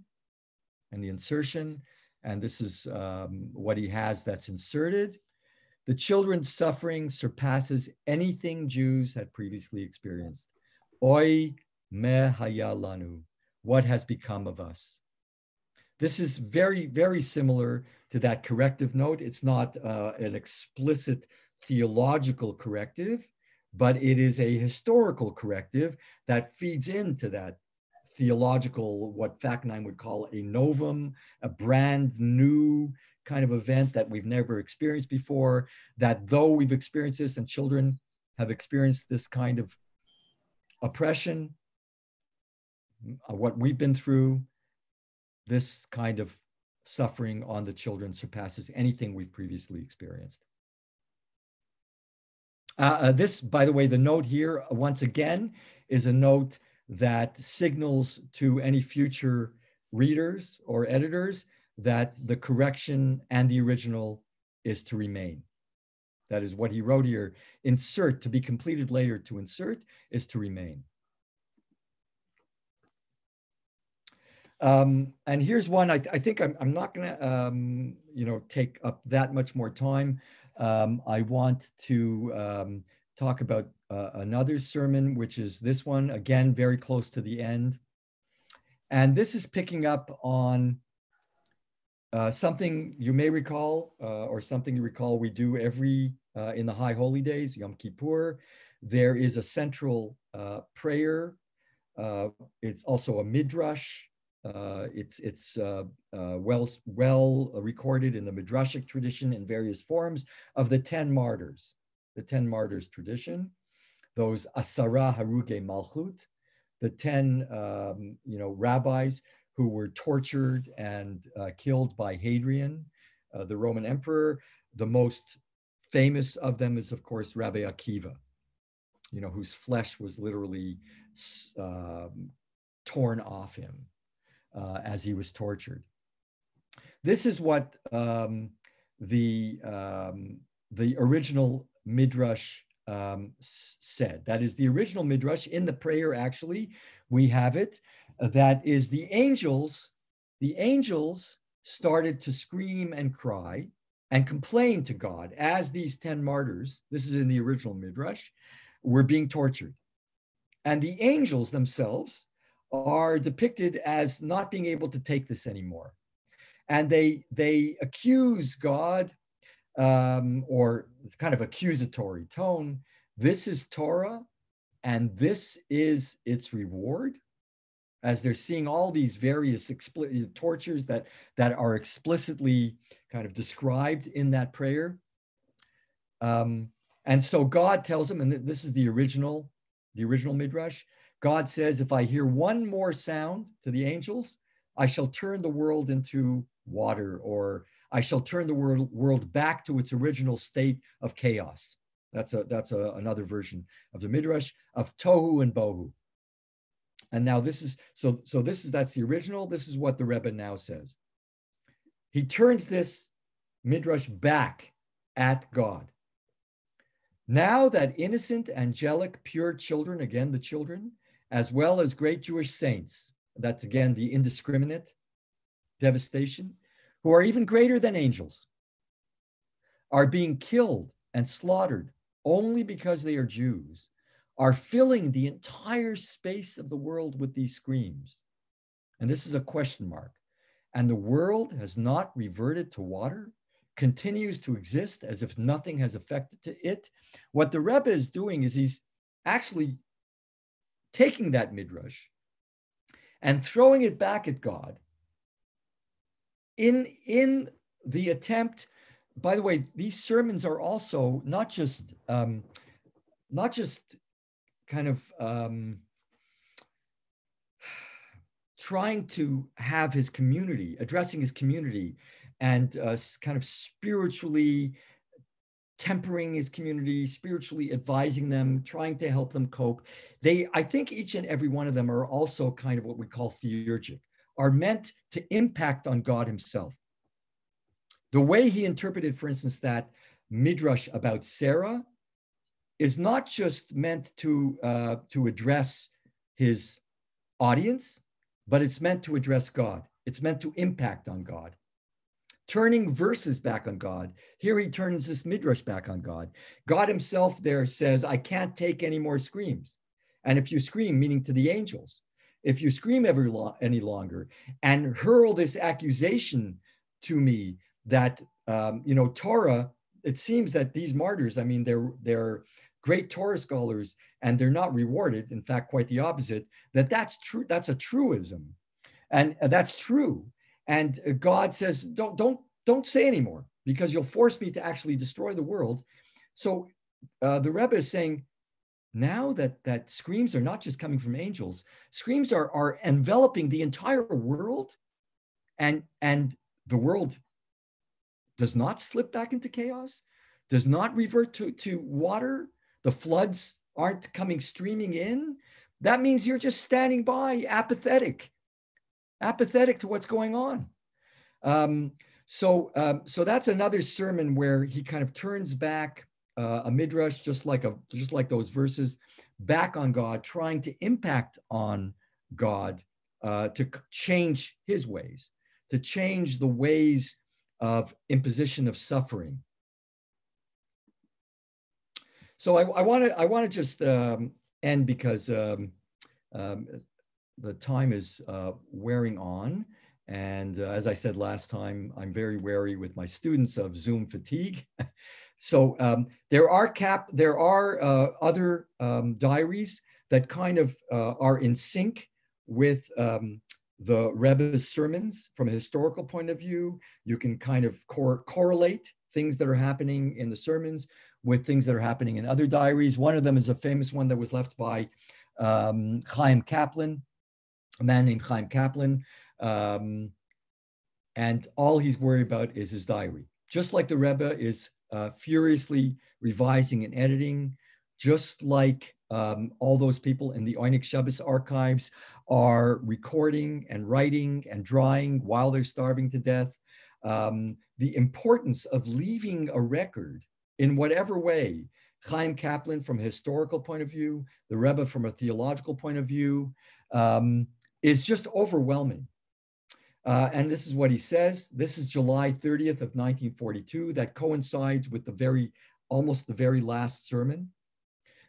and the insertion. And this is um, what he has that's inserted. The children's suffering surpasses anything Jews had previously experienced. Oi me hayalanu, what has become of us? This is very, very similar to that corrective note. It's not uh, an explicit theological corrective, but it is a historical corrective that feeds into that theological, what Fackenheim would call a novum, a brand new kind of event that we've never experienced before, that though we've experienced this and children have experienced this kind of oppression, uh, what we've been through, this kind of suffering on the children surpasses anything we've previously experienced. Uh, uh, this, by the way, the note here, once again, is a note that signals to any future readers or editors that the correction and the original is to remain. That is what he wrote here. Insert, to be completed later, to insert is to remain. Um, and here's one, I, I think I'm, I'm not gonna, um, you know, take up that much more time. Um, I want to um, talk about uh, another sermon, which is this one, again, very close to the end. And this is picking up on uh, something you may recall, uh, or something you recall we do every uh, in the High Holy Days, Yom Kippur. There is a central uh, prayer. Uh, it's also a midrash. it's it's well well recorded in the midrashic tradition in various forms of the ten martyrs, the ten martyrs tradition. Those asara haruge malchut, the ten um, you know rabbis who were tortured and uh, killed by Hadrian, uh, the Roman emperor. The most famous of them is, of course, Rabbi Akiva, you know, whose flesh was literally um, torn off him uh, as he was tortured. This is what um, the, um, the original Midrash um, said. That is the original Midrash in the prayer, actually, we have it that is the angels, the angels started to scream and cry and complain to God as these 10 martyrs, this is in the original Midrash, were being tortured. And the angels themselves are depicted as not being able to take this anymore. And they, they accuse God, um, or it's kind of accusatory tone. This is Torah, and this is its reward as they're seeing all these various expli- tortures that that are explicitly kind of described in that prayer. Um, and so God tells them, and this is the original, the original midrash. God says, "If I hear one more sound to the angels, I shall turn the world into water, or I shall turn the world world back to its original state of chaos." That's a that's a, another version of the midrash of tohu and bohu. And now this is so so this is that's the original. This is what the Rebbe now says. He turns this midrash back at God. Now that innocent, angelic, pure children, again the children, as well as great Jewish saints, that's again the indiscriminate devastation, who are even greater than angels, are being killed and slaughtered only because they are Jews are filling the entire space of the world with these screams. And this is a question mark. And the world has not reverted to water, continues to exist as if nothing has affected it. What the Rebbe is doing is he's actually taking that midrash and throwing it back at God in, in the attempt. By the way, these sermons are also not just um, not just kind of um, trying to have his community, addressing his community, and uh, kind of spiritually tempering his community, spiritually advising them, trying to help them cope. They, I think each and every one of them are also kind of what we call theurgic, are meant to impact on God himself. The way he interpreted, for instance, that midrash about Sarah is not just meant to, uh, to address his audience, but it's meant to address God. It's meant to impact on God. Turning verses back on God. Here he turns this midrash back on God. God himself there says, I can't take any more screams. And if you scream, meaning to the angels, if you scream every lo- any longer and hurl this accusation to me that, um, you know, Torah, it seems that these martyrs, I mean, they're, they're great Torah scholars and they're not rewarded. In fact, quite the opposite, that that's true. That's a truism. And that's true. And God says, don't, don't, don't say anymore because you'll force me to actually destroy the world. So uh, the Rebbe is saying, now that that screams are not just coming from angels, screams are, are enveloping the entire world, and and the world does not slip back into chaos, does not revert to, to water, the floods aren't coming streaming in, that means you're just standing by, apathetic, apathetic to what's going on. Um, so, um, so that's another sermon where he kind of turns back uh, a midrash, just like a just like those verses, back on God, trying to impact on God uh, to change His ways, to change the ways of imposition of suffering so I want to I want to just um, end because um, um, the time is uh, wearing on. And uh, as I said last time, I'm very wary with my students of Zoom fatigue. so um, there are cap, there are uh, other um, diaries that kind of uh, are in sync with um, the Rebbe's sermons from a historical point of view. You can kind of cor correlate things that are happening in the sermons with things that are happening in other diaries. One of them is a famous one that was left by um, Chaim Kaplan, a man named Chaim Kaplan. Um, and all he's worried about is his diary. Just like the Rebbe is uh, furiously revising and editing, just like um, all those people in the Oyneg Shabbos archives are recording and writing and drawing while they're starving to death. Um, the importance of leaving a record in whatever way, Chaim Kaplan from a historical point of view, the Rebbe from a theological point of view, um, is just overwhelming. Uh, and this is what he says. This is July 30th of 1942. That coincides with the very, almost the very last sermon,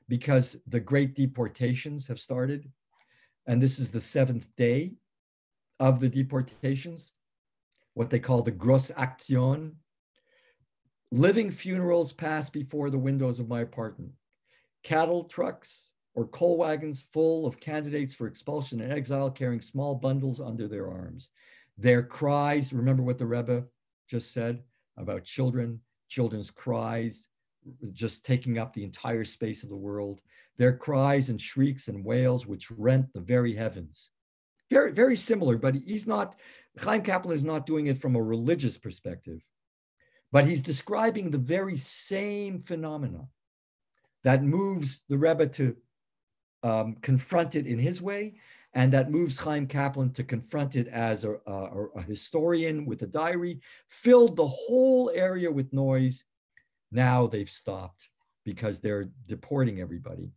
because the great deportations have started. And this is the seventh day of the deportations, what they call the Gross Aktion, Living funerals pass before the windows of my apartment. Cattle trucks or coal wagons full of candidates for expulsion and exile carrying small bundles under their arms. Their cries, remember what the Rebbe just said about children, children's cries, just taking up the entire space of the world. Their cries and shrieks and wails which rent the very heavens. Very, very similar, but he's not, Chaim Kaplan is not doing it from a religious perspective. But he's describing the very same phenomena that moves the Rebbe to um, confront it in his way, and that moves Chaim Kaplan to confront it as a, a, a historian with a diary, filled the whole area with noise. Now they've stopped because they're deporting everybody.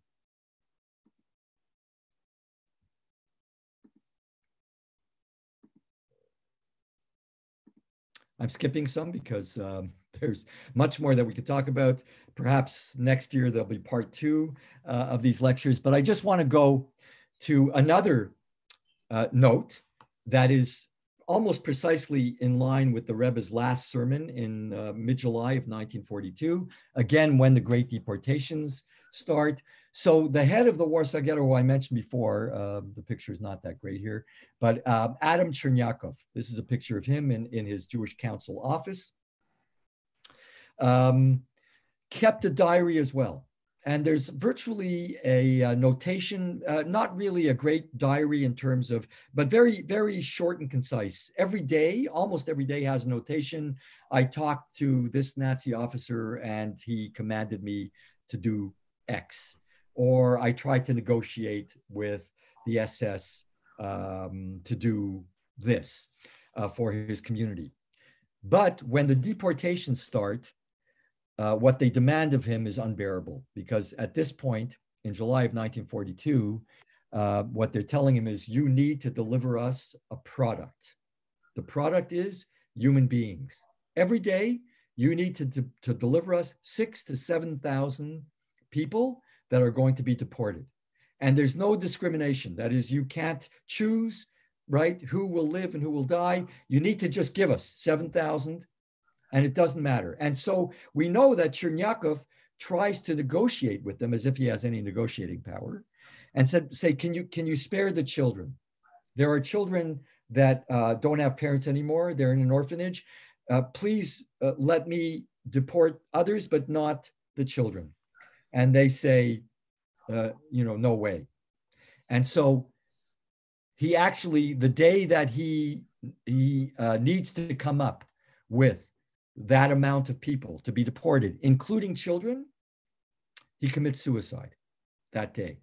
I'm skipping some because um, there's much more that we could talk about. Perhaps next year there'll be part two uh, of these lectures, but I just want to go to another uh, note that is almost precisely in line with the Rebbe's last sermon in uh, mid-July of 1942, again, when the Great Deportations start. So the head of the Warsaw Ghetto, who I mentioned before, uh, the picture is not that great here, but uh, Adam Czerniaków, this is a picture of him in, in his Jewish Council office, um, kept a diary as well. And there's virtually a, uh notation, uh, not really a great diary in terms of, but very, very short and concise. Every day, almost every day has a notation. I talked to this Nazi officer and he commanded me to do X. Or I tried to negotiate with the SS um, to do this uh, for his community. But when the deportations start, uh, what they demand of him is unbearable because at this point in July of 1942, uh, what they're telling him is you need to deliver us a product. The product is human beings. Every day, you need to, to, to deliver us six to 7,000 people that are going to be deported. And there's no discrimination. That is, you can't choose, right, who will live and who will die. You need to just give us 7,000 and it doesn't matter. And so we know that Czerniaków tries to negotiate with them as if he has any negotiating power and said, say, can you, can you spare the children? There are children that uh, don't have parents anymore. They're in an orphanage. Uh, please uh, let me deport others, but not the children. And they say, uh, you know, no way. And so he actually, the day that he he uh, needs to come up with that amount of people to be deported, including children, he commits suicide that day.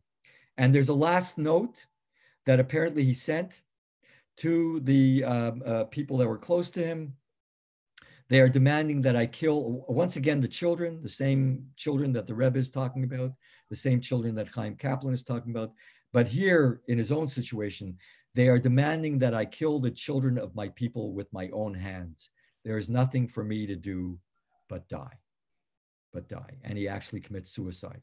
And there's a last note that apparently he sent to the um, uh, people that were close to him. They are demanding that I kill, once again, the children, the same children that the Rebbe is talking about, the same children that Chaim Kaplan is talking about. But here, in his own situation, they are demanding that I kill the children of my people with my own hands. There is nothing for me to do but die, but die. And he actually commits suicide.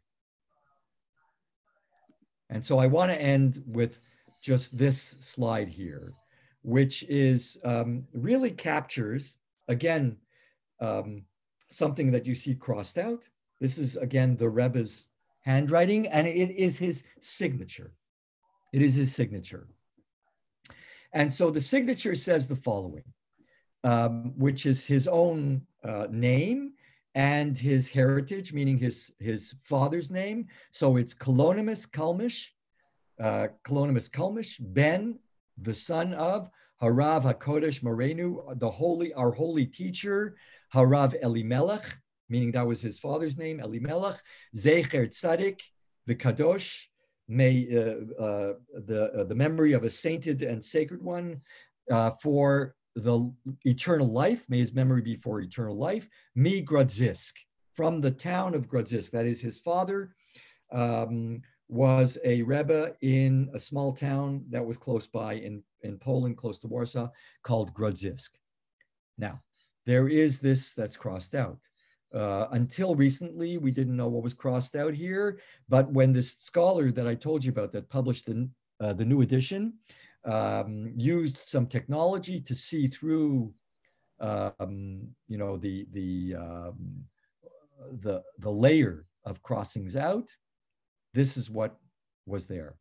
And so I want to end with just this slide here, which is um, really captures, again, um, something that you see crossed out. This is, again, the Rebbe's handwriting, and it is his signature. It is his signature. And so the signature says the following um, which is his own uh, name and his heritage, meaning his, his father's name. So it's Kalonymus Kalmish, uh, Kalonymus Kalmish, Ben, the son of Harav HaKodesh Morenu, the holy, our holy teacher, Harav Elimelech, meaning that was his father's name, Elimelech, Zecher Tzadik, the Kadosh, may uh, uh, the uh, the memory of a sainted and sacred one uh, for the eternal life, may his memory be for eternal life, me Grodzisk, from the town of Grodzisk. That is, his father um, was a Rebbe in a small town that was close by in, in Poland, close to Warsaw, called Grodzisk. Now, there is this that's crossed out. Uh, until recently, we didn't know what was crossed out here, but when this scholar that I told you about that published the, uh, the new edition, um, used some technology to see through, um, you know, the the um, the the layer of crossings out. This is what was there.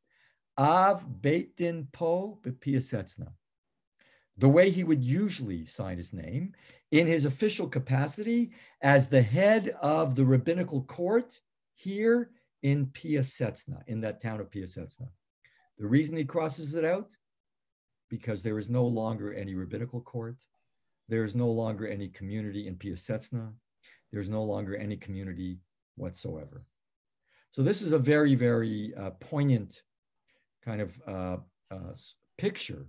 Av Beit Din Po Bepiasetsna. The way he would usually sign his name in his official capacity as the head of the rabbinical court here in Piasetsna, in that town of Piasetsna. The reason he crosses it out because there is no longer any rabbinical court. There is no longer any community in Piasetsna. There's no longer any community whatsoever. So this is a very, very uh, poignant kind of uh, uh, picture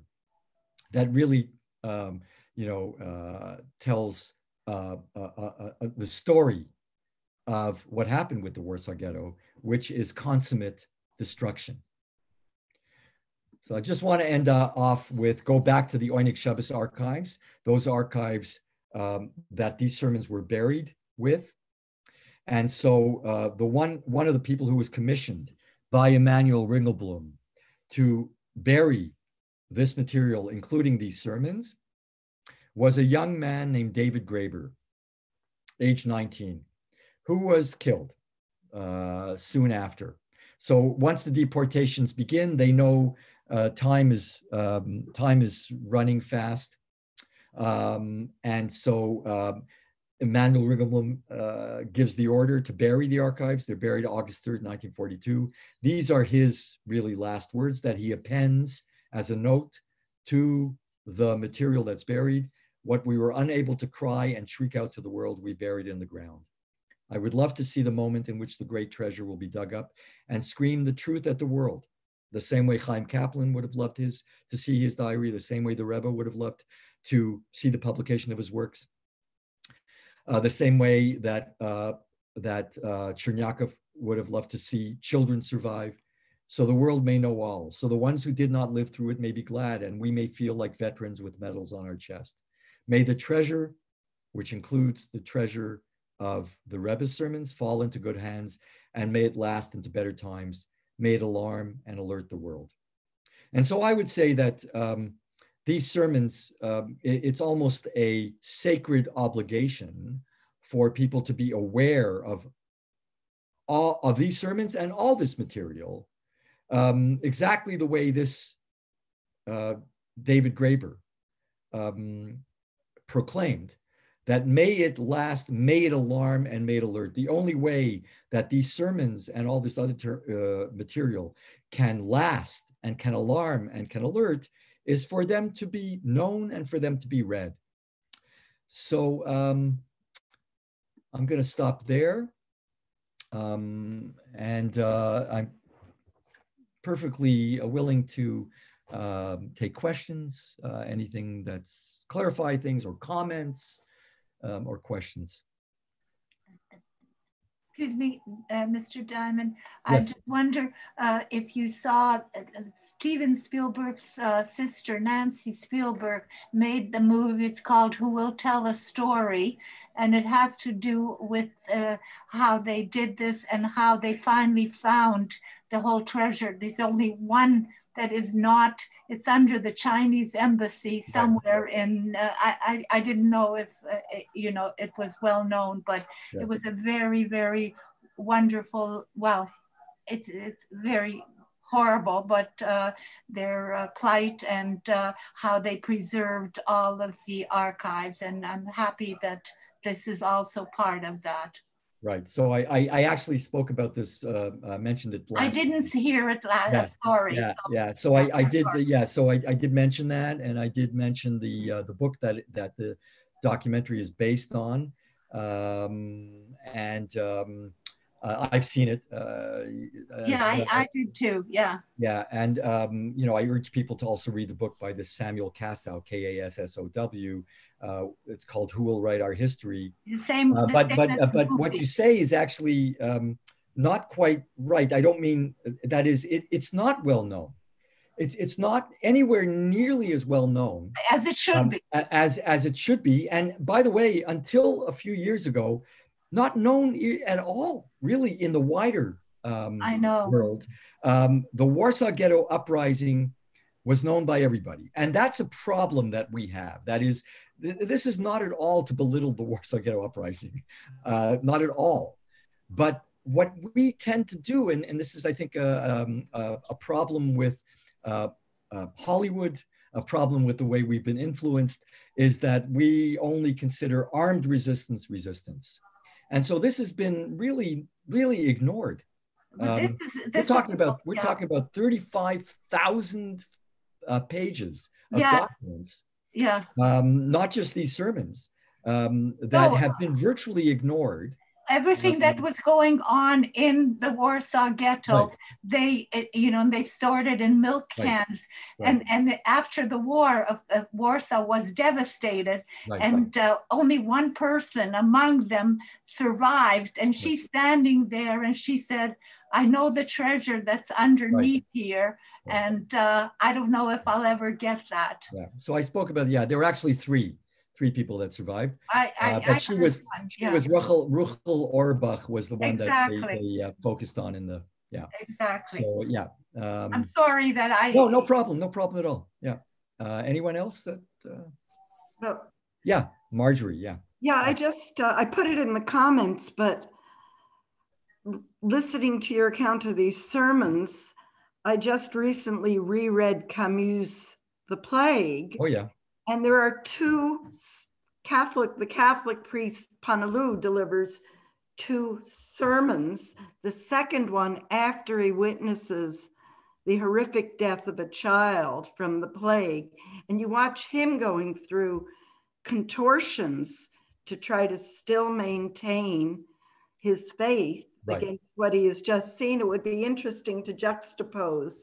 that really, um, you know, uh, tells uh, uh, the story of what happened with the Warsaw Ghetto, which is consummate destruction. So I just want to end uh, off with go back to the Oyneg Shabbos archives, those archives um, that these sermons were buried with. And so uh, the one, one of the people who was commissioned by Emanuel Ringelblum to bury this material, including these sermons, was a young man named David Graber, age 19, who was killed uh, soon after. So once the deportations begin, they know uh, time is um, time is running fast, um, and so um, Emanuel Ringelblum uh, gives the order to bury the archives. They're buried August 3rd, 1942. These are his really last words that he appends as a note to the material that's buried. What we were unable to cry and shriek out to the world, we buried in the ground. I would love to see the moment in which the great treasure will be dug up and scream the truth at the world. The same way Chaim Kaplan would have loved his to see his diary, the same way the Rebbe would have loved to see the publication of his works. Uh, the same way that uh, that uh, Czerniaków would have loved to see children survive. So the world may know all. So the ones who did not live through it may be glad, and we may feel like veterans with medals on our chest. May the treasure, which includes the treasure of the Rebbe's sermons, fall into good hands, and may it last into better times. It alarm and alert the world. And so I would say that um, these sermons, um, it, it's almost a sacred obligation for people to be aware of all of these sermons and all this material, um, exactly the way this uh, David Graber um, proclaimed that may it last, may it alarm, and may it alert. The only way that these sermons and all this other ter- uh, material can last and can alarm and can alert is for them to be known and for them to be read. So um, I'm going to stop there. Um, and uh, I'm perfectly willing to um, take questions, uh, anything that's clarify things or comments um, or questions. Excuse me, uh, Mr. Diamond. I just wonder uh, if you saw uh, Steven Spielberg's uh, sister, Nancy Spielberg, made the movie. It's called Who Will Tell a Story. And it has to do with uh, how they did this and how they finally found the whole treasure. There's only one that is not, it's under the Chinese embassy somewhere in, uh, I, I, I didn't know if, uh, it- you know, it was well known, but Yeah. it was a very, very wonderful, well, it's, it's very horrible, but uh, their uh, plight and uh, how they preserved all of the archives. And I'm happy that this is also part of that. Right. So I, I, I actually spoke about this, uh, uh, mentioned it. Last I didn't hear it last, Yeah, sorry. Yeah, so- yeah. So I, I did, yeah, so I, I did mention that and I did mention the, uh, the book that, that the documentary is based on. Um, and, um, uh, I've seen it. uh, Yeah, I. I did too, yeah. Yeah, and um, you know, I urge people to also read the book by the Samuel Kassow, K-A-S-S-O-W. Uh, it's called "Who Will Write Our History." The same. Uh, the but same but uh, but what you say is actually um, not quite right. I don't mean that is it, it's not well known. It's it's not anywhere nearly as well known As it should um, be, as as it should be. And by the way, until a few years ago, not known at all, really, in the wider um, I know. world. Um, the Warsaw Ghetto uprising was known by everybody, and that's a problem that we have. That is, th- this is not at all to belittle the Warsaw Ghetto uprising, uh, not at all. But what we tend to do, and, and this is, I think, a, um, a, a problem with uh, uh, Hollywood, a problem with the way we've been influenced, is that we only consider armed resistance resistance. And so this has been really, really ignored. Um, this is, We're talking about we're yeah. talking about 35,000 uh, pages of Yeah. documents, Yeah, um, not just these sermons um, that No. have been virtually ignored. Everything that was going on in the Warsaw Ghetto, Right. they, you know, they stored it in milk cans. Right, And and after the war, of, Warsaw was devastated, right, right. and uh, only one person among them survived. And she's standing there, and she said, "I know the treasure that's underneath here, Right. and uh, I don't know if I'll ever get that." Yeah. So I spoke about yeah. There were actually three, three people that survived. I, I, Uh, I but she was- She yeah, was Ruchel, Ruchel Auerbach was the one that they, they uh, focused on in the yeah exactly. so yeah. I'm Um, sorry that I. no, no problem, no problem at all. Yeah. Uh, anyone else that? Uh, But yeah, Marjorie. Yeah. yeah, I just, uh, I put it in the comments, but listening to your account of these sermons, I just recently reread Camus' The Plague, Oh yeah. And there are two Catholic, the Catholic priest Paneloux delivers two sermons. The second one after he witnesses the horrific death of a child from the plague. And you watch him going through contortions to try to still maintain his faith Right. against what he has just seen. It would be interesting to juxtapose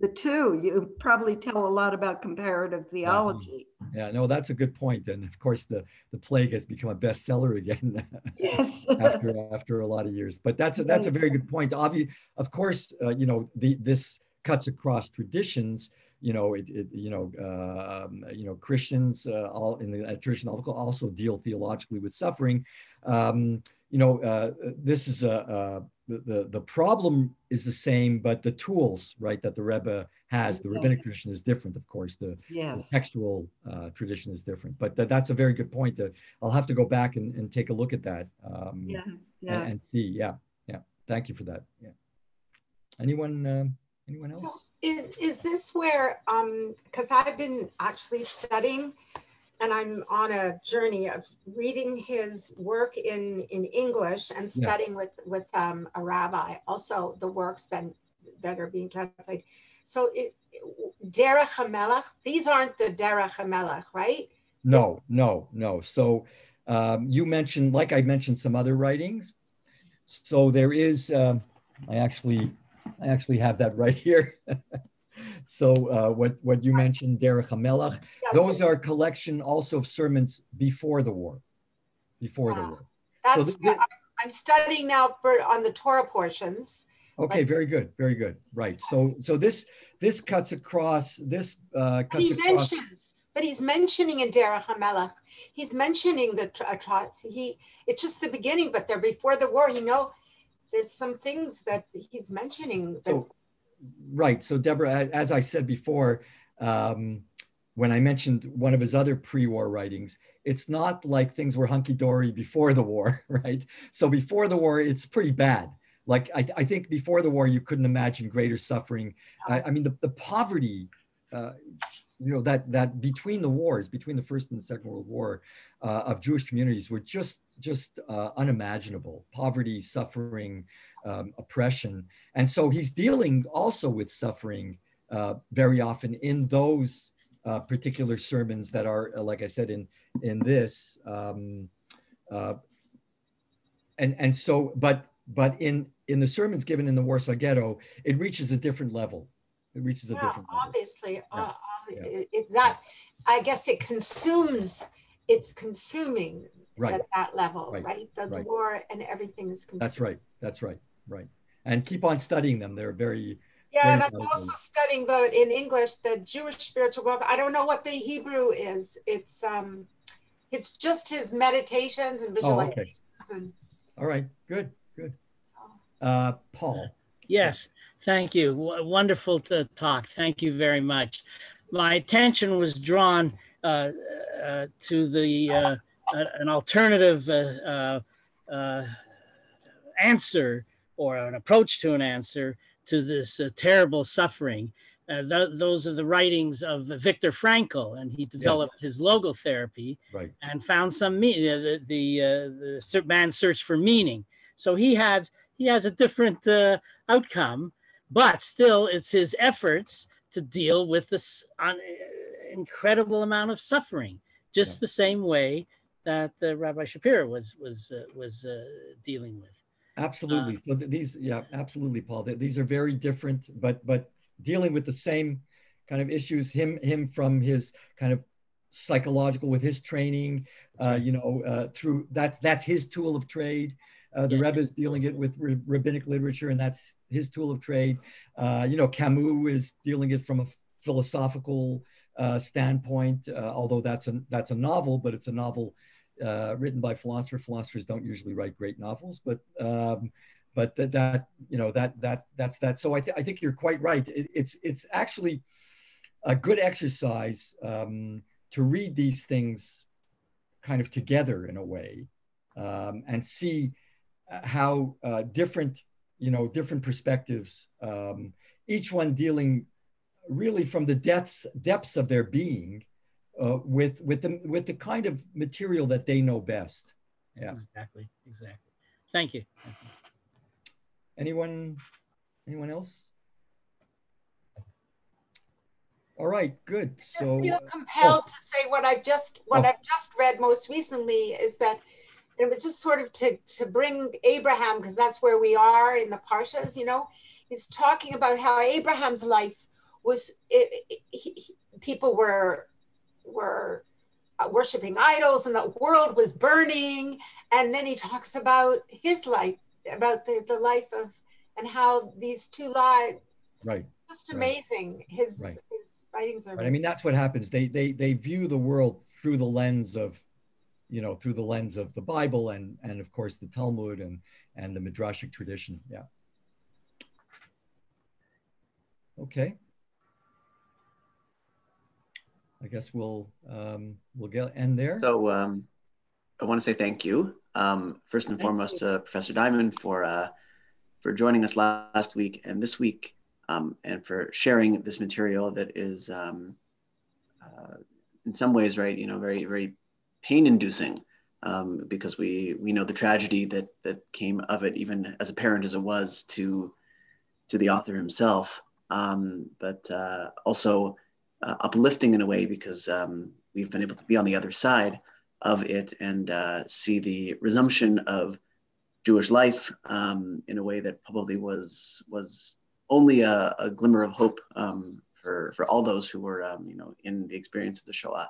the two. You probably tell a lot about comparative theology. Yeah, no, that's a good point. And of course, the the plague has become a bestseller again Yes. after after a lot of years. But that's a, that's a very good point. Obvi- of course, uh, you know the this cuts across traditions. You know, it, it you know um, you know Christians uh, all in the tradition also deal theologically with suffering. Um, you know, uh, this is a, a the, the the problem is the same, but the tools, right, that the Rebbe has, the rabbinic tradition is different, of course. The, the textual uh, tradition is different. But that, that's a very good point. To, I'll have to go back and, and take a look at that um, Yeah. and, Yeah. and see. Yeah, yeah. Thank you for that. Yeah. Anyone? Um, anyone else? So is, is this where, um, because I've been actually studying and I'm on a journey of reading his work in, in English and Yeah. studying with, with um, a rabbi, also the works that, that are being translated. So it, Derech HaMelech, these aren't the Derech HaMelech, right? No, no, no. So um, you mentioned, like I mentioned, some other writings. So there is. Um, I actually, I actually have that right here. so uh, what what you mentioned, Derech HaMelech, Yeah, those are a collection also of sermons before the war. Before the war. That's th- what I'm, studying now for, on the Torah portions. Okay, very good, very good. Right. So so this this cuts across this uh, But cuts he across. mentions, but he's mentioning in Derech HaMelech, he's mentioning the tr- he. It's just the beginning, but they're before the war. You know, there's some things that he's mentioning. That, So, right. So, Deborah, as I said before, um, when I mentioned one of his other pre-war writings, it's not like things were hunky-dory before the war, right? So before the war, it's pretty bad. Like I, I think before the war, you couldn't imagine greater suffering. I, I mean, the, the poverty, uh, you know, that that between the wars, between the First and the Second World War, uh, of Jewish communities were just just uh, unimaginable. Poverty, suffering, um, oppression, and so he's dealing also with suffering uh, very often in those uh, particular sermons that are, uh, like I said, in in this. Um, uh, and and so, but but in in the sermons given in the Warsaw Ghetto, it reaches a different level. It reaches a yeah, different level. obviously, uh, Yeah. it, it- that I guess it consumes. It's consuming Right. at that level, Right, right? The, the right. war and everything is consuming. That's right. That's right. Right. And keep on studying them. They're very Yeah, Very and I'm valuable. also studying the in English the Jewish spiritual growth. I don't know what the Hebrew is. It's um, it's just his meditations and Oh, visualizations. okay. and all right. Good. Good. Uh, Paul. Yes, thank you. W- wonderful to talk. Thank you very much. My attention was drawn uh, uh, to the uh, uh, an alternative uh, uh, uh, answer or an approach to an answer to this uh, terrible suffering. Uh, th- those are the writings of Viktor Frankl, and he developed his logotherapy Right. and found some me- uh, the the, uh, the man's search for meaning. So he has he has a different uh, outcome, but still it's his efforts to deal with this un- incredible amount of suffering, just Yeah. the same way that uh, Rabbi Shapiro was was uh, was uh, dealing with. Absolutely. so th- these, yeah, absolutely, Paul. Th- These are very different, but but dealing with the same kind of issues. Him him from his kind of psychological with his training, uh, you know, uh, through that's that's his tool of trade. Uh, the Yeah. Rebbe is dealing it with rabbinic literature, and that's his tool of trade. Uh, you know, Camus is dealing it from a philosophical uh, standpoint, uh, although that's a that's a novel, but it's a novel uh, written by philosophers. Philosophers don't usually write great novels, but um, but that, that you know that that that's that. So I, th- I think you're quite right. It, it's it's actually a good exercise um, to read these things kind of together in a way um, and see how uh, different you know different perspectives each one dealing really from the depths depths of their being uh, with with the with the kind of material that they know best. Yeah. Exactly. Exactly. Thank you. Thank you. Anyone? Anyone else? All right, good. I So just feel compelled to say what I've just what Oh. I've just read most recently is that it was just sort of to to bring Abraham because that's where we are in the parshas. You know, he's talking about how Abraham's life was. It, it- he, people were were uh, worshiping idols and the world was burning, and then he talks about his life, about the the life of and how these two lives right, just Right. amazing. His Right. his writings are. right. I mean, that's what happens. They they they view the world through the lens of, you know, through the lens of the Bible and and of course the Talmud and and the midrashic tradition. Yeah. Okay. I guess we'll um, we'll get end there. So um, I want to say thank you. Um, first and Thank foremost to Professor Diamond for uh, for joining us last week and this week, um, and for sharing this material that is um, uh, in some ways, right, you know, very very pain-inducing um, because we we know the tragedy that that came of it, even as apparent as it was to to the author himself, um, but uh, also uh, uplifting in a way because um, we've been able to be on the other side of it and uh, see the resumption of Jewish life um, in a way that probably was was only a, a glimmer of hope um, for for all those who were um, you know in the experience of the Shoah.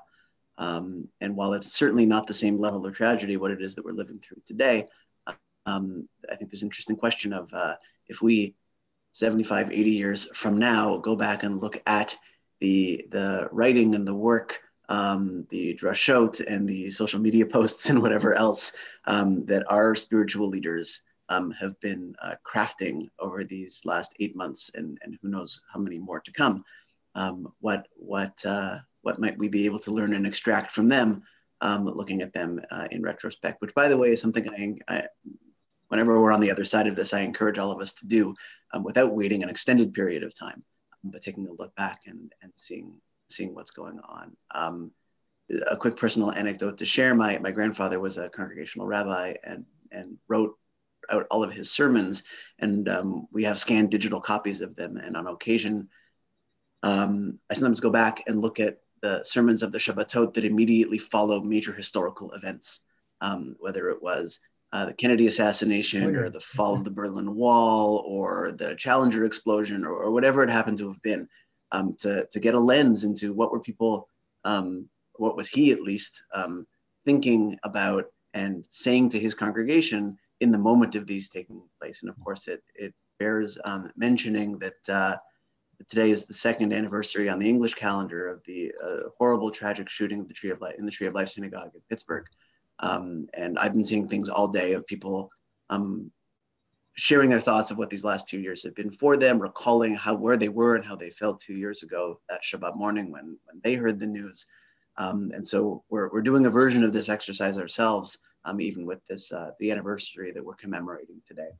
Um, and while it's certainly not the same level of tragedy, what it is that we're living through today, um, I think there's an interesting question of uh, if we 75, 80 years from now go back and look at the the writing and the work, um, the drashot and the social media posts and whatever else um, that our spiritual leaders um, have been uh, crafting over these last eight months, and, and who knows how many more to come. Um, what what uh, what might we be able to learn and extract from them, um, looking at them uh, in retrospect? Which, by the way, is something I, I whenever we're on the other side of this, I encourage all of us to do um, without waiting an extended period of time but taking a look back and, and seeing seeing what's going on. Um, a quick personal anecdote to share: my my grandfather was a congregational rabbi and and wrote out all of his sermons, and um, we have scanned digital copies of them. And on occasion, um, I sometimes go back and look at the sermons of the Shabbatot that immediately follow major historical events, um, whether it was uh, the Kennedy assassination Oh, yeah. or the fall of the Berlin Wall or the Challenger explosion or, or whatever it happened to have been, um, to, to get a lens into what were people, um, what was he at least um, thinking about and saying to his congregation in the moment of these taking place. And of course, it, it bears um, mentioning that uh, today is the second anniversary on the English calendar of the uh, horrible, tragic shooting of the Tree of Life in the Tree of Life Synagogue in Pittsburgh. Um, and I've been seeing things all day of people um, sharing their thoughts of what these last two years have been for them, recalling how where they were and how they felt two years ago that Shabbat morning when when they heard the news. Um, and so we're we're doing a version of this exercise ourselves, um, even with this uh, the anniversary that we're commemorating today.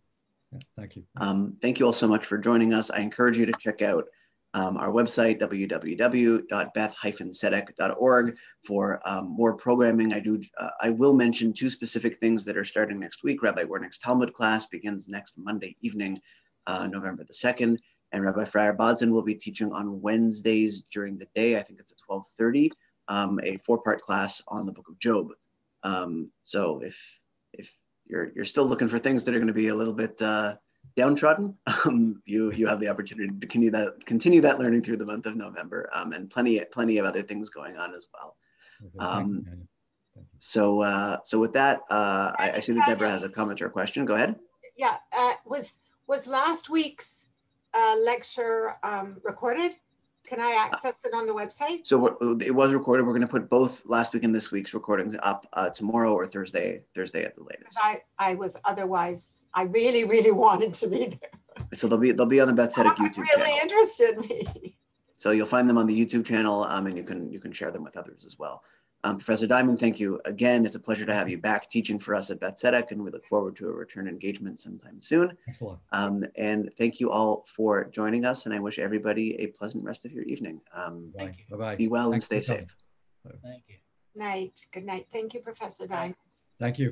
Yeah, thank you. Um, thank you all so much for joining us. I encourage you to check out um, our website, www.beth-sedek.org for um, more programming. I do. Uh, I will mention two specific things that are starting next week. Rabbi Wernick's Talmud class begins next Monday evening, uh, November the 2nd. And Rabbi Fryer Bodson will be teaching on Wednesdays during the day. I think it's at 1230, um, a four-part class on the book of Job. Um, so if, if you're, you're still looking for things that are going to be a little bit uh, downtrodden, um, you you have the opportunity to continue that continue that learning through the month of November, um, and plenty plenty of other things going on as well. Okay, thank you, Um, Daniel. Thank you. So uh, so with that, uh, I, I see that Deborah has a comment or a question. Go ahead. Yeah, uh, was was last week's uh, lecture um, recorded? Can I access it on the website? So it was recorded. We're going to put both last week and this week's recordings up uh, tomorrow or Thursday Thursday at the latest. I I was otherwise I really really wanted to be there. So they'll be they'll be on the What YouTube really channel. interested me. So you'll find them on the YouTube channel, um, and you can you can share them with others as well. Um, Professor Diamond, thank you again. It's a pleasure to have you back teaching for us at Beth Tzedec, and we look forward to a return engagement sometime soon. Thanks a lot. Um, and thank you all for joining us, and I wish everybody a pleasant rest of your evening. Um, Bye. Bye-bye. be well and Thanks for stay coming. safe. Thank you. Night. Good night. Thank you, Professor Diamond. Thank you.